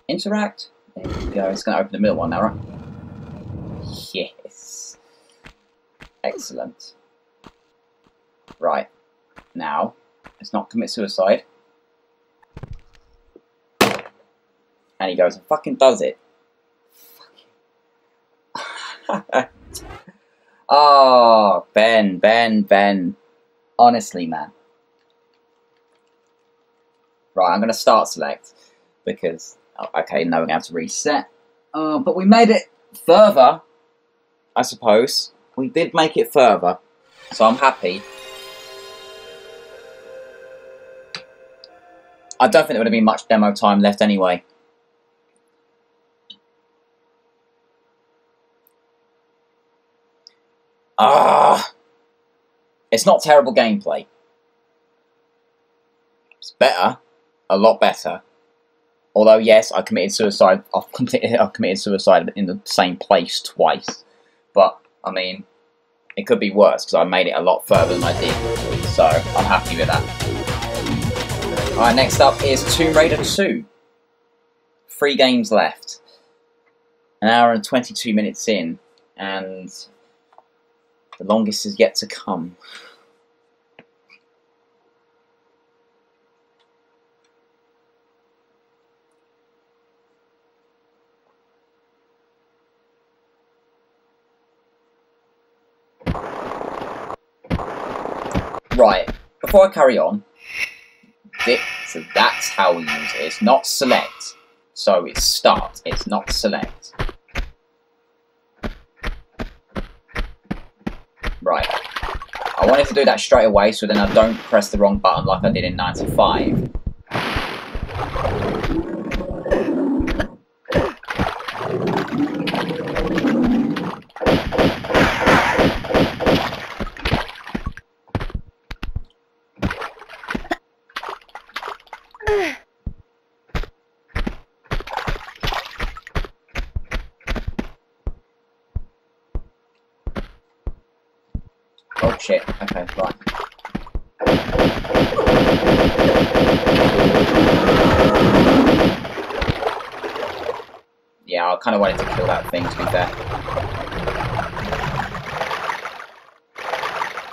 Interact. There we go. It's going to open the middle one now, right? Yes. Excellent. Right. Now, let's not commit suicide. And he goes and fucking does it. oh, Ben, Ben, Ben. Honestly, man. Right, I'm going to start select because, oh, okay, now we're going to reset. Uh, but we made it further, I suppose. We did make it further, so I'm happy. I don't think there would have been much demo time left anyway. Ah, it's not terrible gameplay. It's better, a lot better. Although yes, I committed suicide. I've committed, I've committed suicide in the same place twice. But I mean, it could be worse because I made it a lot further than I did. So I'm happy with that. Alright, next up is Tomb Raider 2. Three games left. An hour and 22 minutes in, and the longest is yet to come. Right, before I carry on, so that's how we use it. It's not select. So it's start, it's not select. Right. I wanted to do that straight away so then I don't press the wrong button like I did in 95. Shit, okay, right. Yeah, I kind of wanted to kill that thing, to be fair.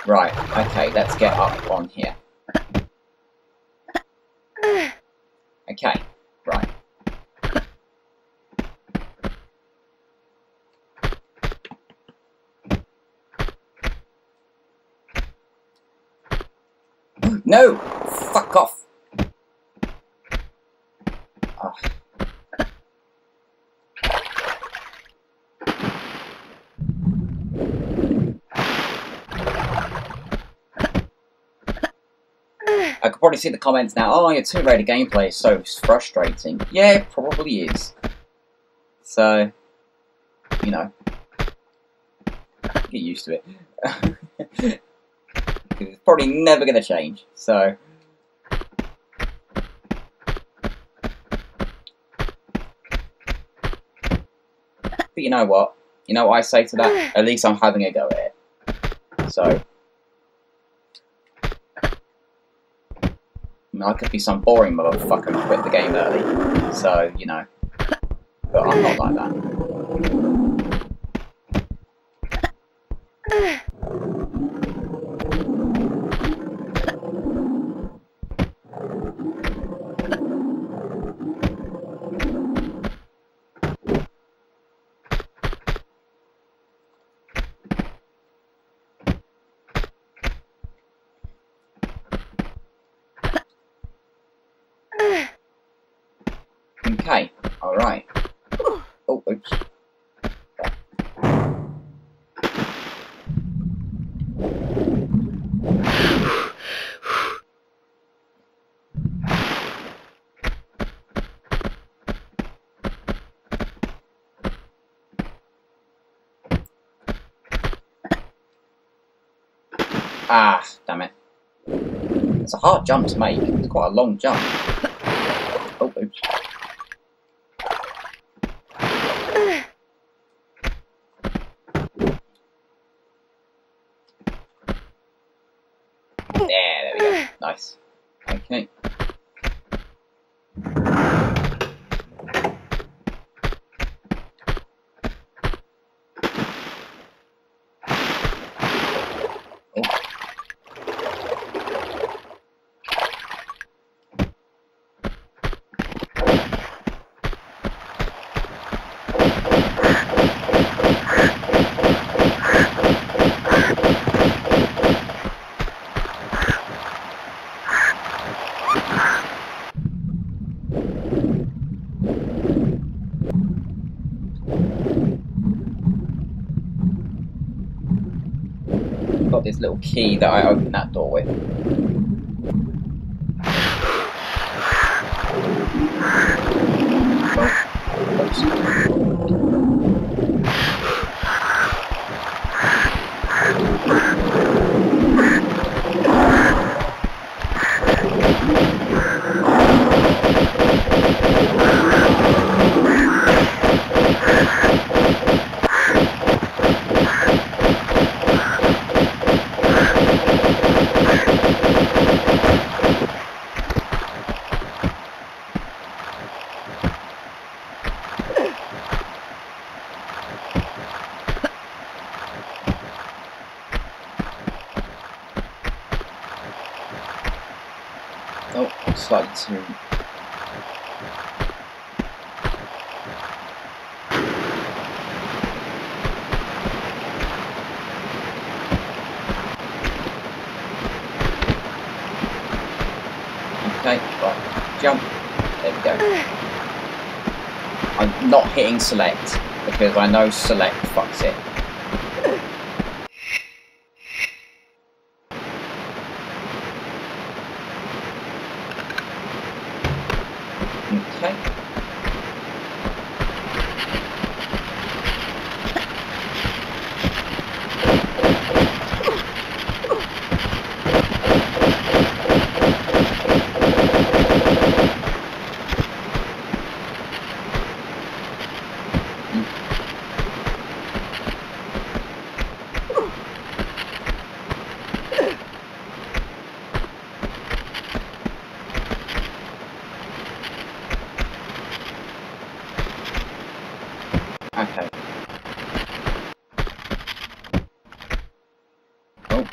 Right, okay, let's get up on here. Okay, right. No! Fuck off! Oh. I could probably see the comments now, oh, your Tomb Raider gameplay is so frustrating. Yeah, it probably is. So, you know, get used to it. it's probably never going to change. So. But you know what? You know what I say to that? At least I'm having a go at it. So. I could be some boring motherfucker and quit the game early. So, you know. But I'm not like that. Hard jump to make. It's quite a long jump. Little key that I opened that door with. Oh, too. Okay, right, jump. There we go. I'm not hitting select because I know select fucks it. Okay. Okay. Oh.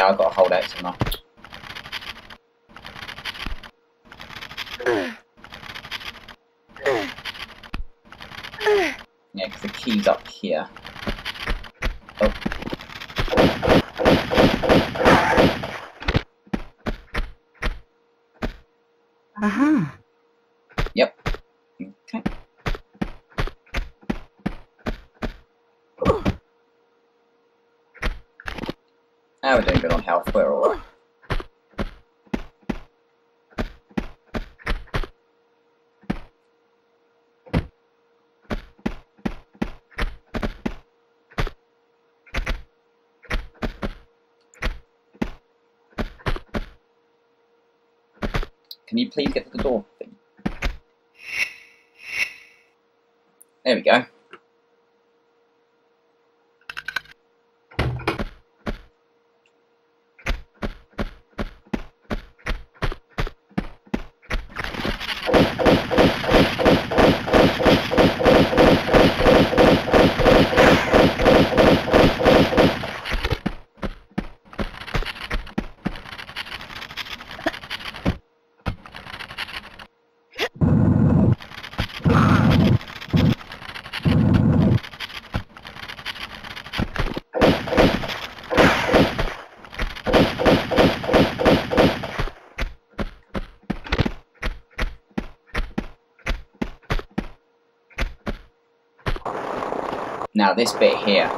Oh, yeah, I've got to hold X now. Yeah, because the key's up here. Oh. Uh-huh. Yep. Okay. Now we're doing good on health, we're alright. Can you please get to the door thing? There we go. Now this bit here.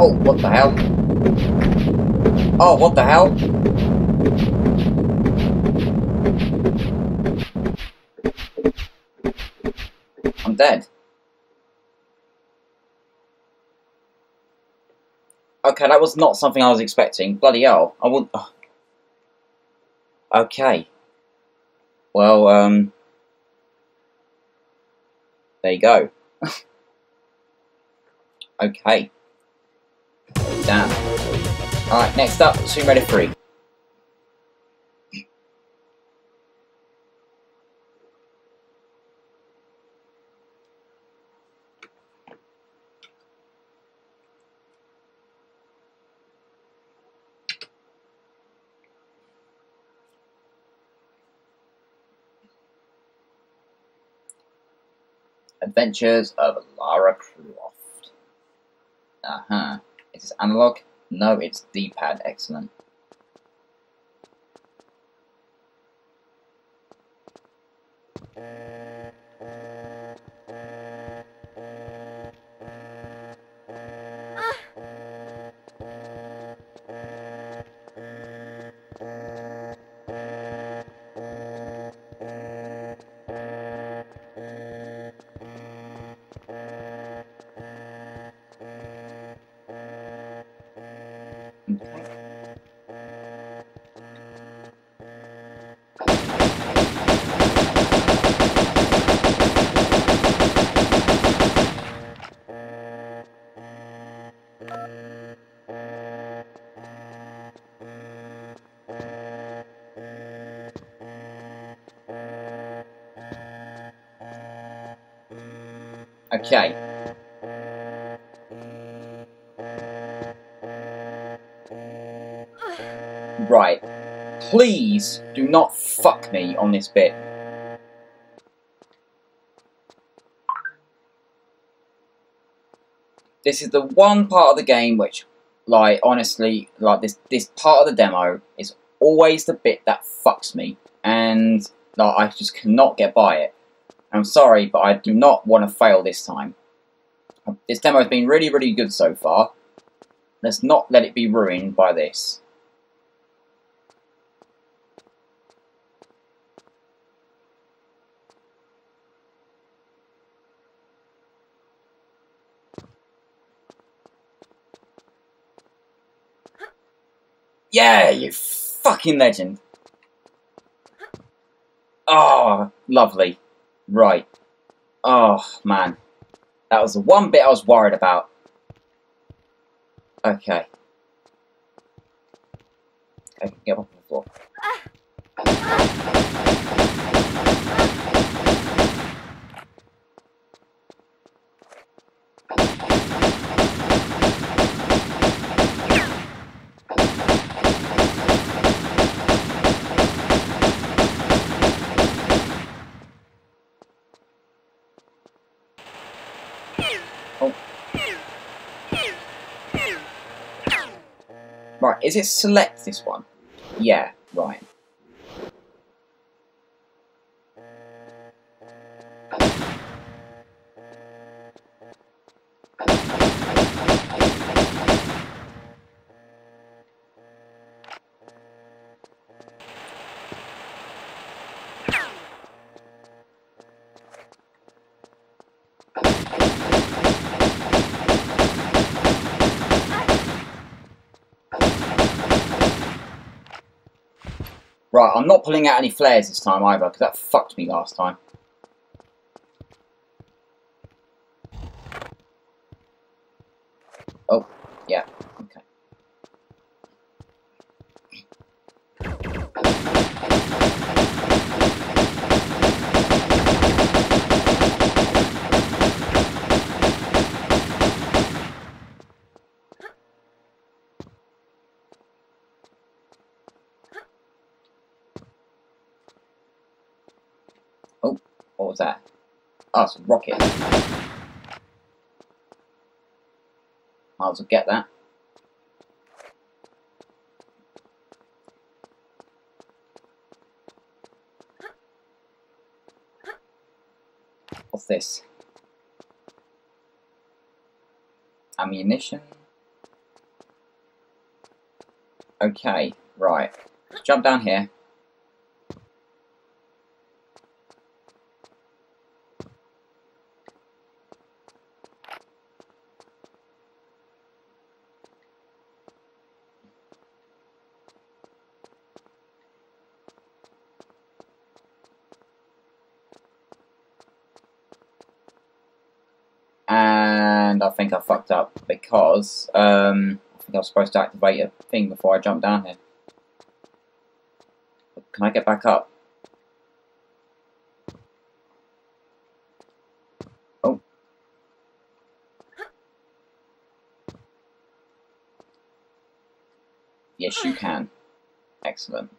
Oh, what the hell? Oh, what the hell? I'm dead. Okay, that was not something I was expecting. Bloody hell. I oh. Okay. Well, um... There you go. okay. Damn. Alright, next up, Tomb Raider 3. Adventures of Lara Croft. Uh huh. Is this analog? No, it's D-pad. Excellent. Okay. Right. Please do not fuck me on this bit. This is the one part of the game which, like, honestly, like, this, this part of the demo is always the bit that fucks me. And, like, I just cannot get by it. I'm sorry, but I do not want to fail this time. This demo has been really, really good so far. Let's not let it be ruined by this. Yeah, you fucking legend. Oh, lovely. Right. Oh, man. That was the one bit I was worried about. Okay. Okay, get the floor. Ah. Ah. Right, is it select this one? Yeah, right. Right, I'm not pulling out any flares this time either, because that fucked me last time. Oh, yeah, okay. Oh, what was that? Oh, it's a rocket. Might as well get that. What's this? Ammunition. Okay, right. Jump down here. second, I think I fucked up because um, I think I was supposed to activate a thing before I jumped down here. Can I get back up? Oh. Yes, you can. Excellent.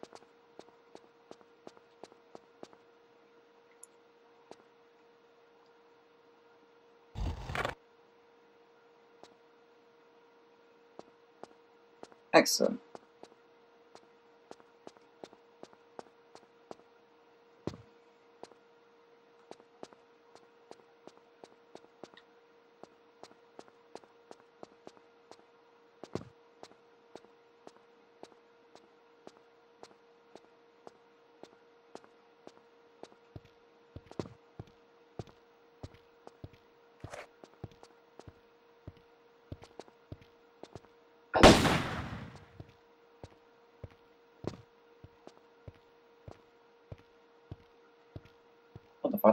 Excellent.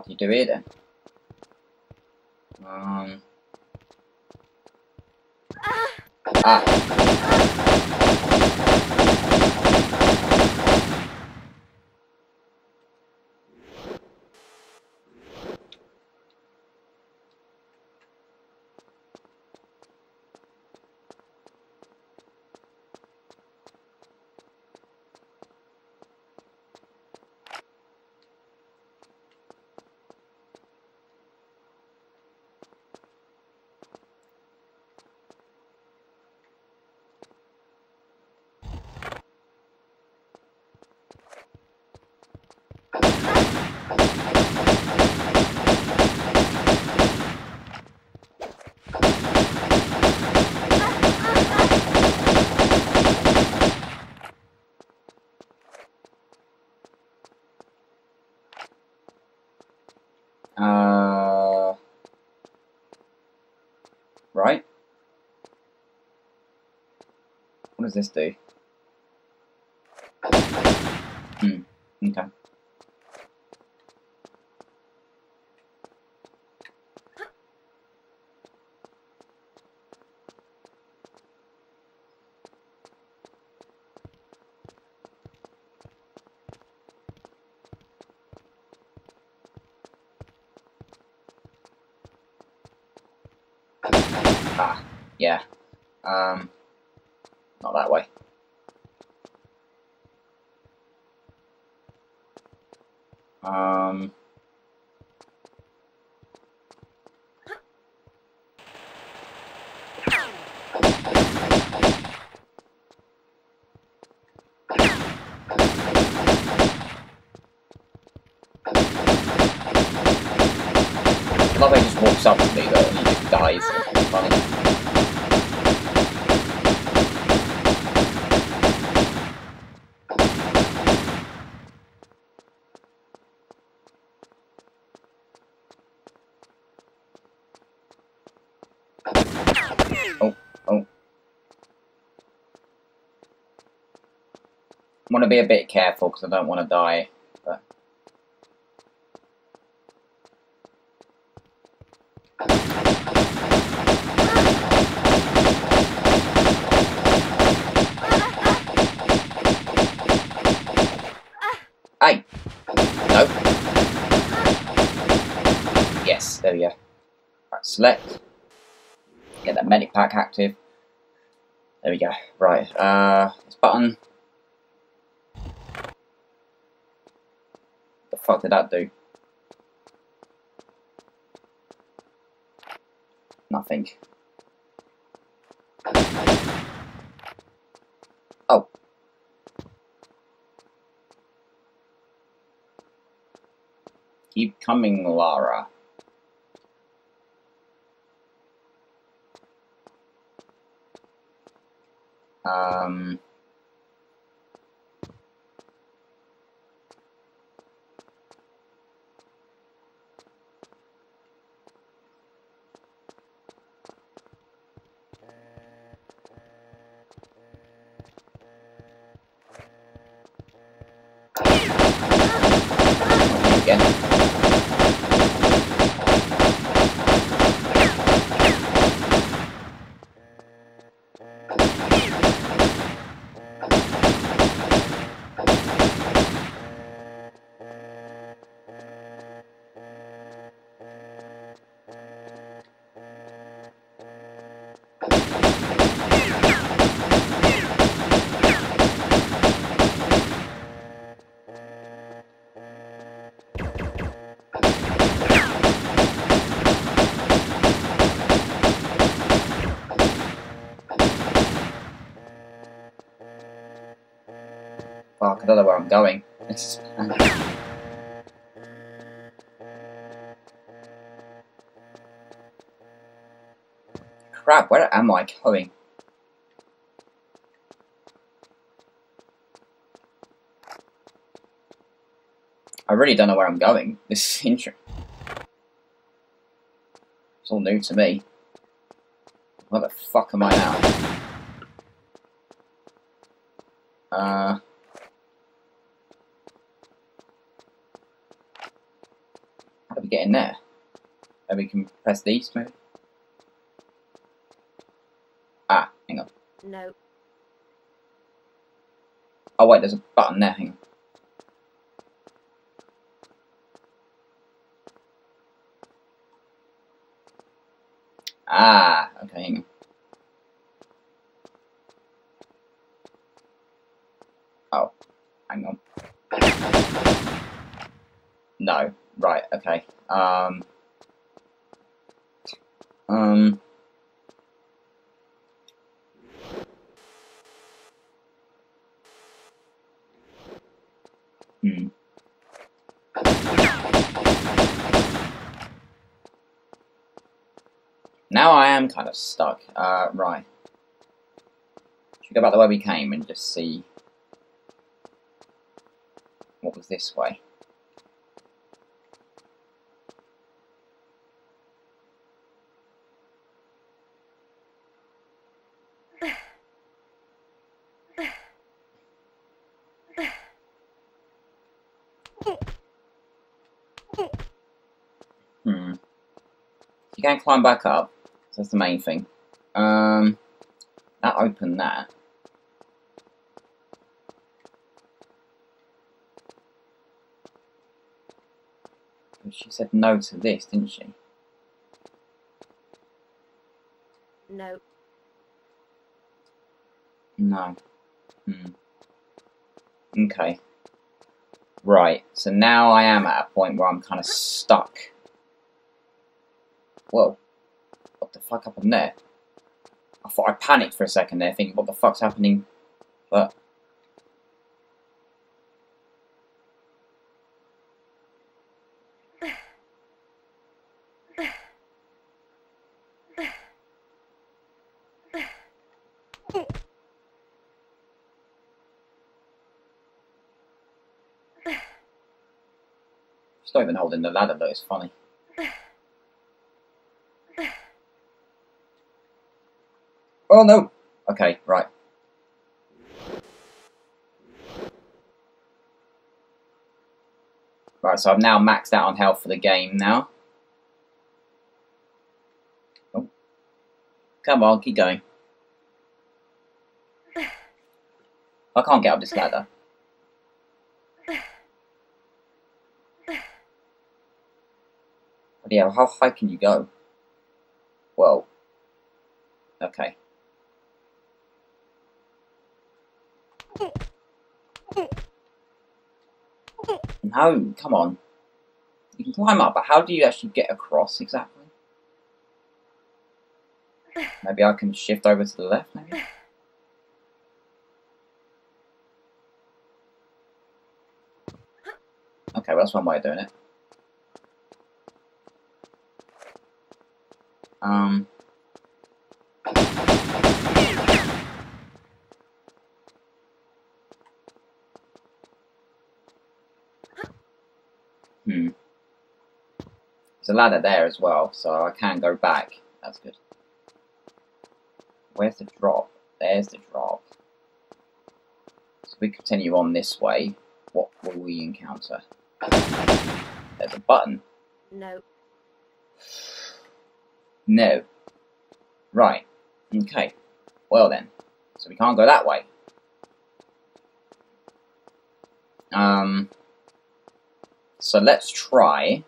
What do you do here then? Um. Ah. Uh. Right. What does this do? Hmm. Okay. Ah, yeah. Um, not that way. Um, I love how he just walks up to me though and he just dies. It's funny. Oh, oh. want to be a bit careful because I don't want to die. But... Hey! No. Yes, there we go. Right, select. Get that medic pack active. There we go. Right, uh, this button. Fuck did that do? Nothing. Oh. Keep coming, Lara. Um, I don't know where I'm going. Is... Crap, where am I going? I really don't know where I'm going. This is interesting. It's all new to me. Where the fuck am I now? Uh... How do we get in there? Maybe we can press these, maybe? Ah, hang on. No. Oh wait, there's a button there, hang on. Ah, okay, hang on. Oh, hang on. No, right, okay. Um, um, hmm. Now I am kind of stuck. Uh, right. Should go back the way we came and just see what was this way? Hmm. You can climb back up. So that's the main thing. Um, that opened that. But she said no to this, didn't she? No. No. Hmm. Okay. Right, so now I am at a point where I'm kind of stuck. Whoa. What the fuck happened there? I thought I panicked for a second there, thinking, what the fuck's happening? But... Not even holding the ladder though, it's funny. Oh no! Okay, right. Right, so I'm now maxed out on health for the game now. Oh. Come on, keep going. I can't get up this ladder. Yeah, how high can you go? Well, Okay. No, come on. You can climb up, but how do you actually get across exactly? Maybe I can shift over to the left, maybe? Okay, well that's one way of doing it. Um... Hmm. There's a ladder there as well, so I can go back. That's good. Where's the drop? There's the drop. So we continue on this way. What will we encounter? There's a button. No. No. Right. Okay. Well then. So we can't go that way. Um... So let's try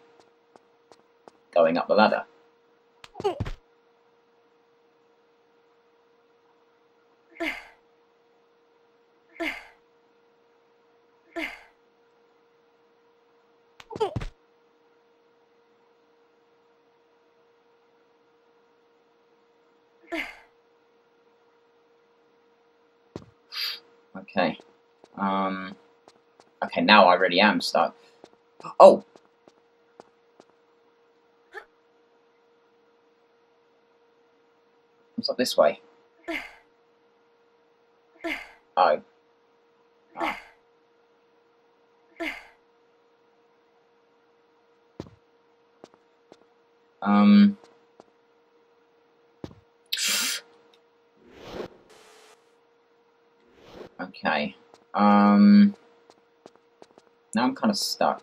going up the ladder. Okay. Um. Okay, now I really am stuck. Oh! What's up this way? Oh. oh. Um. Okay. Um. Now I'm kind of stuck.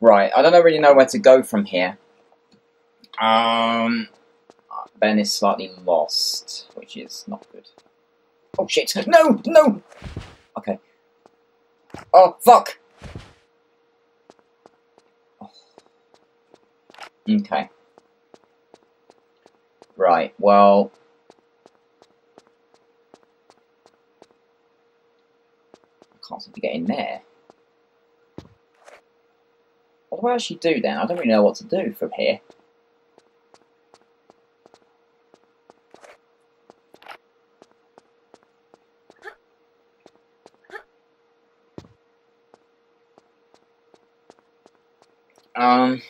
Right, I don't really know where to go from here. Um. Ben is slightly lost, which is not good. Oh shit! No! No! Okay. Oh, fuck! Okay. Right, well... I can't seem to get in there. What do I actually do then? I don't really know what to do from here. Um...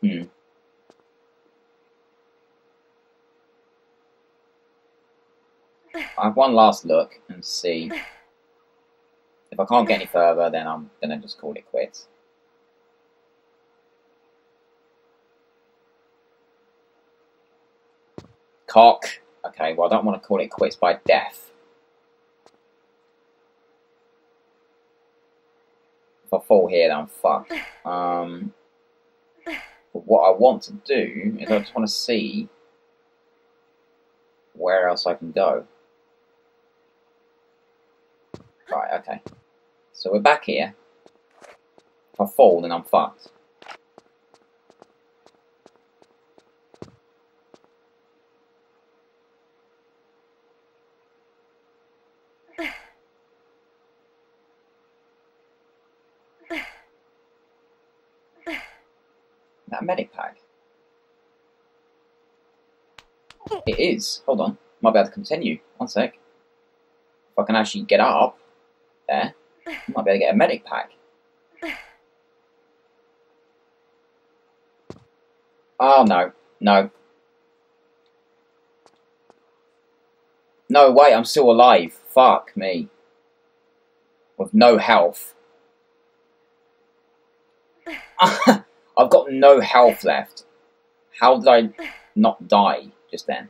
Hmm. I have one last look and see. If I can't get any further, then I'm gonna just call it quits. Cock. Okay, well I don't want to call it quits by death. If I fall here, then I'm fucked. Um, but what I want to do is I just want to see where else I can go. Right, okay. So we're back here. If I fall, then I'm fucked. that medic pack? It is. Hold on. Might be able to continue. One sec. If I can actually get up there, might be able to get a medic pack. Oh, no. No. No, wait, I'm still alive. Fuck me. With no health. I've got no health left. How did I not die just then?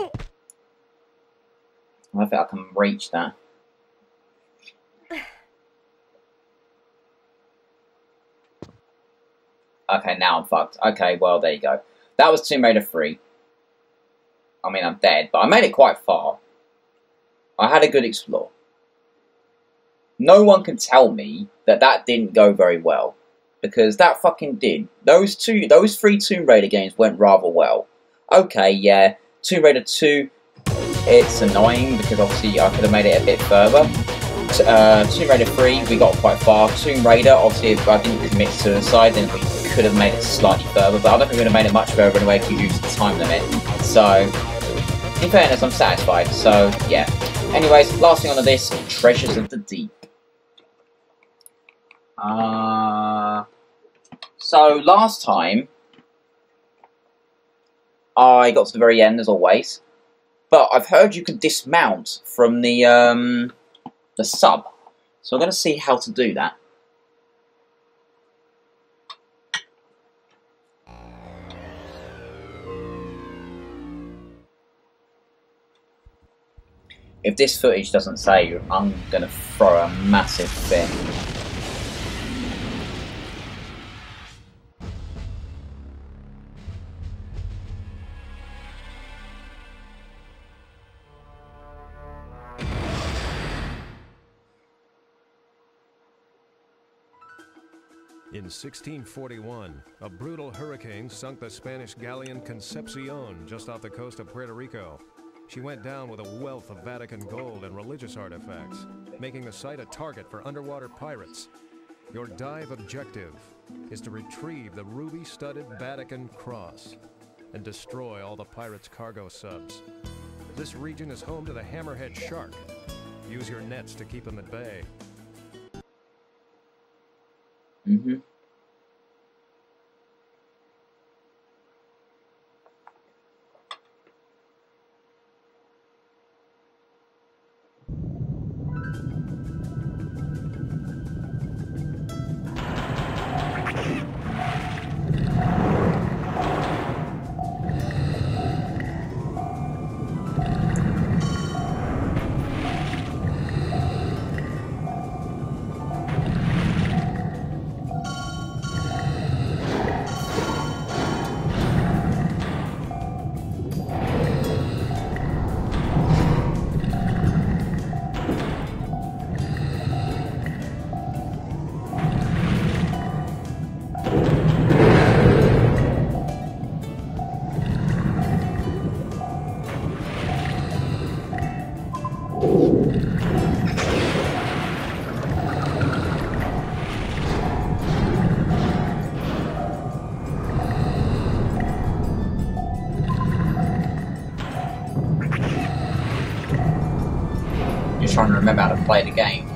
I think I can reach that. Okay, now I'm fucked. Okay, well, there you go. That was Tomb Raider 3. I mean, I'm dead, but I made it quite far. I had a good explore. No one can tell me that that didn't go very well. Because that fucking did. Those two, those three Tomb Raider games went rather well. Okay, yeah, Tomb Raider 2, it's annoying because obviously I could have made it a bit further. Uh, Tomb Raider 3, we got quite far. Tomb Raider, obviously if I didn't commit suicide, then we could have made it slightly further, but I don't think we would have made it much further anyway if you used the time limit. So, in fairness, I'm satisfied. So, yeah. Anyways, last thing on the list, Treasures of the Deep. Uh, so, last time, I got to the very end, as always. But I've heard you can dismount from the, um, the sub. So I'm going to see how to do that. If this footage doesn't save, I'm going to throw a massive fit. 1641, a brutal hurricane sunk the Spanish galleon Concepcion just off the coast of Puerto Rico. She went down with a wealth of Vatican gold and religious artifacts, making the site a target for underwater pirates. Your dive objective is to retrieve the ruby studded Vatican Cross and destroy all the pirates' cargo subs. This region is home to the hammerhead shark. Use your nets to keep them at bay. Mm-hmm. Play the game.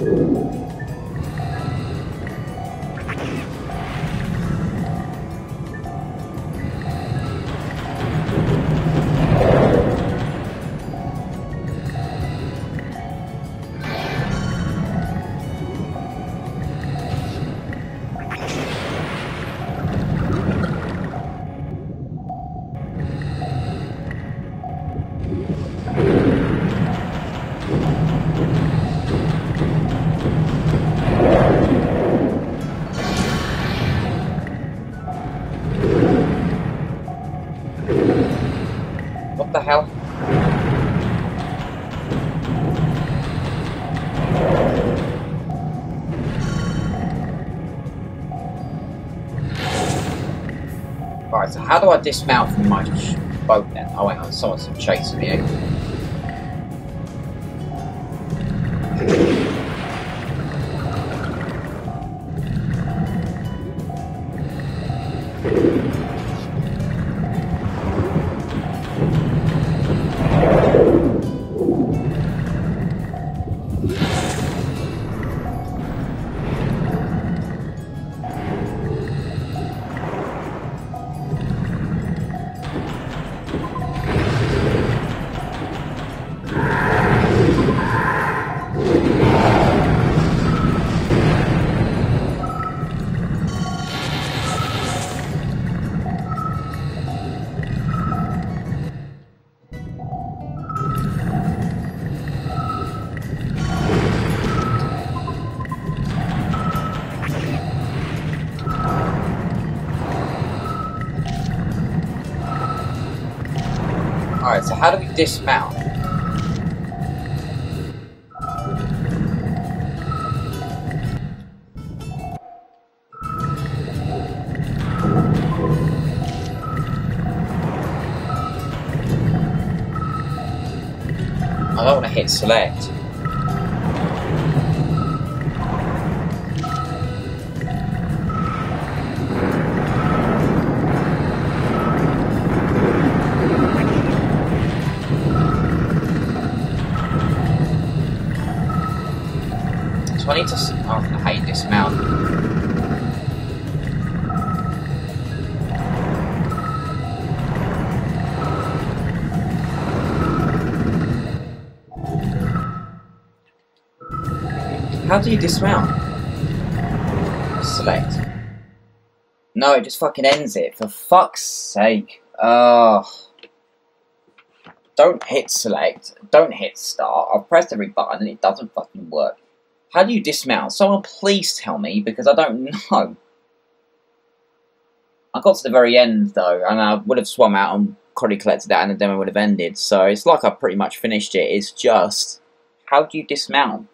Música how do I dismount from my boat then? Oh, on, someone's chasing me. Dismount? I don't want to hit select. So I need to. s- Oh, I hate dismount. How do you dismount? Select. No, it just fucking ends it. For fuck's sake. Oh. Don't hit select. Don't hit start. I've pressed every button and it doesn't fucking work. How do you dismount? Someone please tell me because I don't know. I got to the very end though, and I would have swum out and probably collected that, and the demo would have ended. So it's like I pretty much finished it. It's just how do you dismount?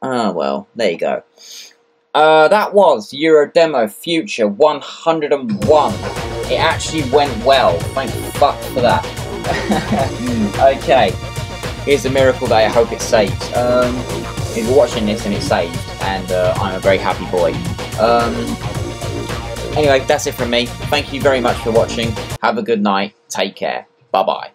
Ah, well, there you go. Uh, that was Euro Demo Future 101. It actually went well. Thank fuck for that. okay. Here's a miracle day. I hope it saved. Um, if you're watching this and it's saved, and uh, I'm a very happy boy. Um, anyway, that's it from me. Thank you very much for watching. Have a good night. Take care. Bye bye.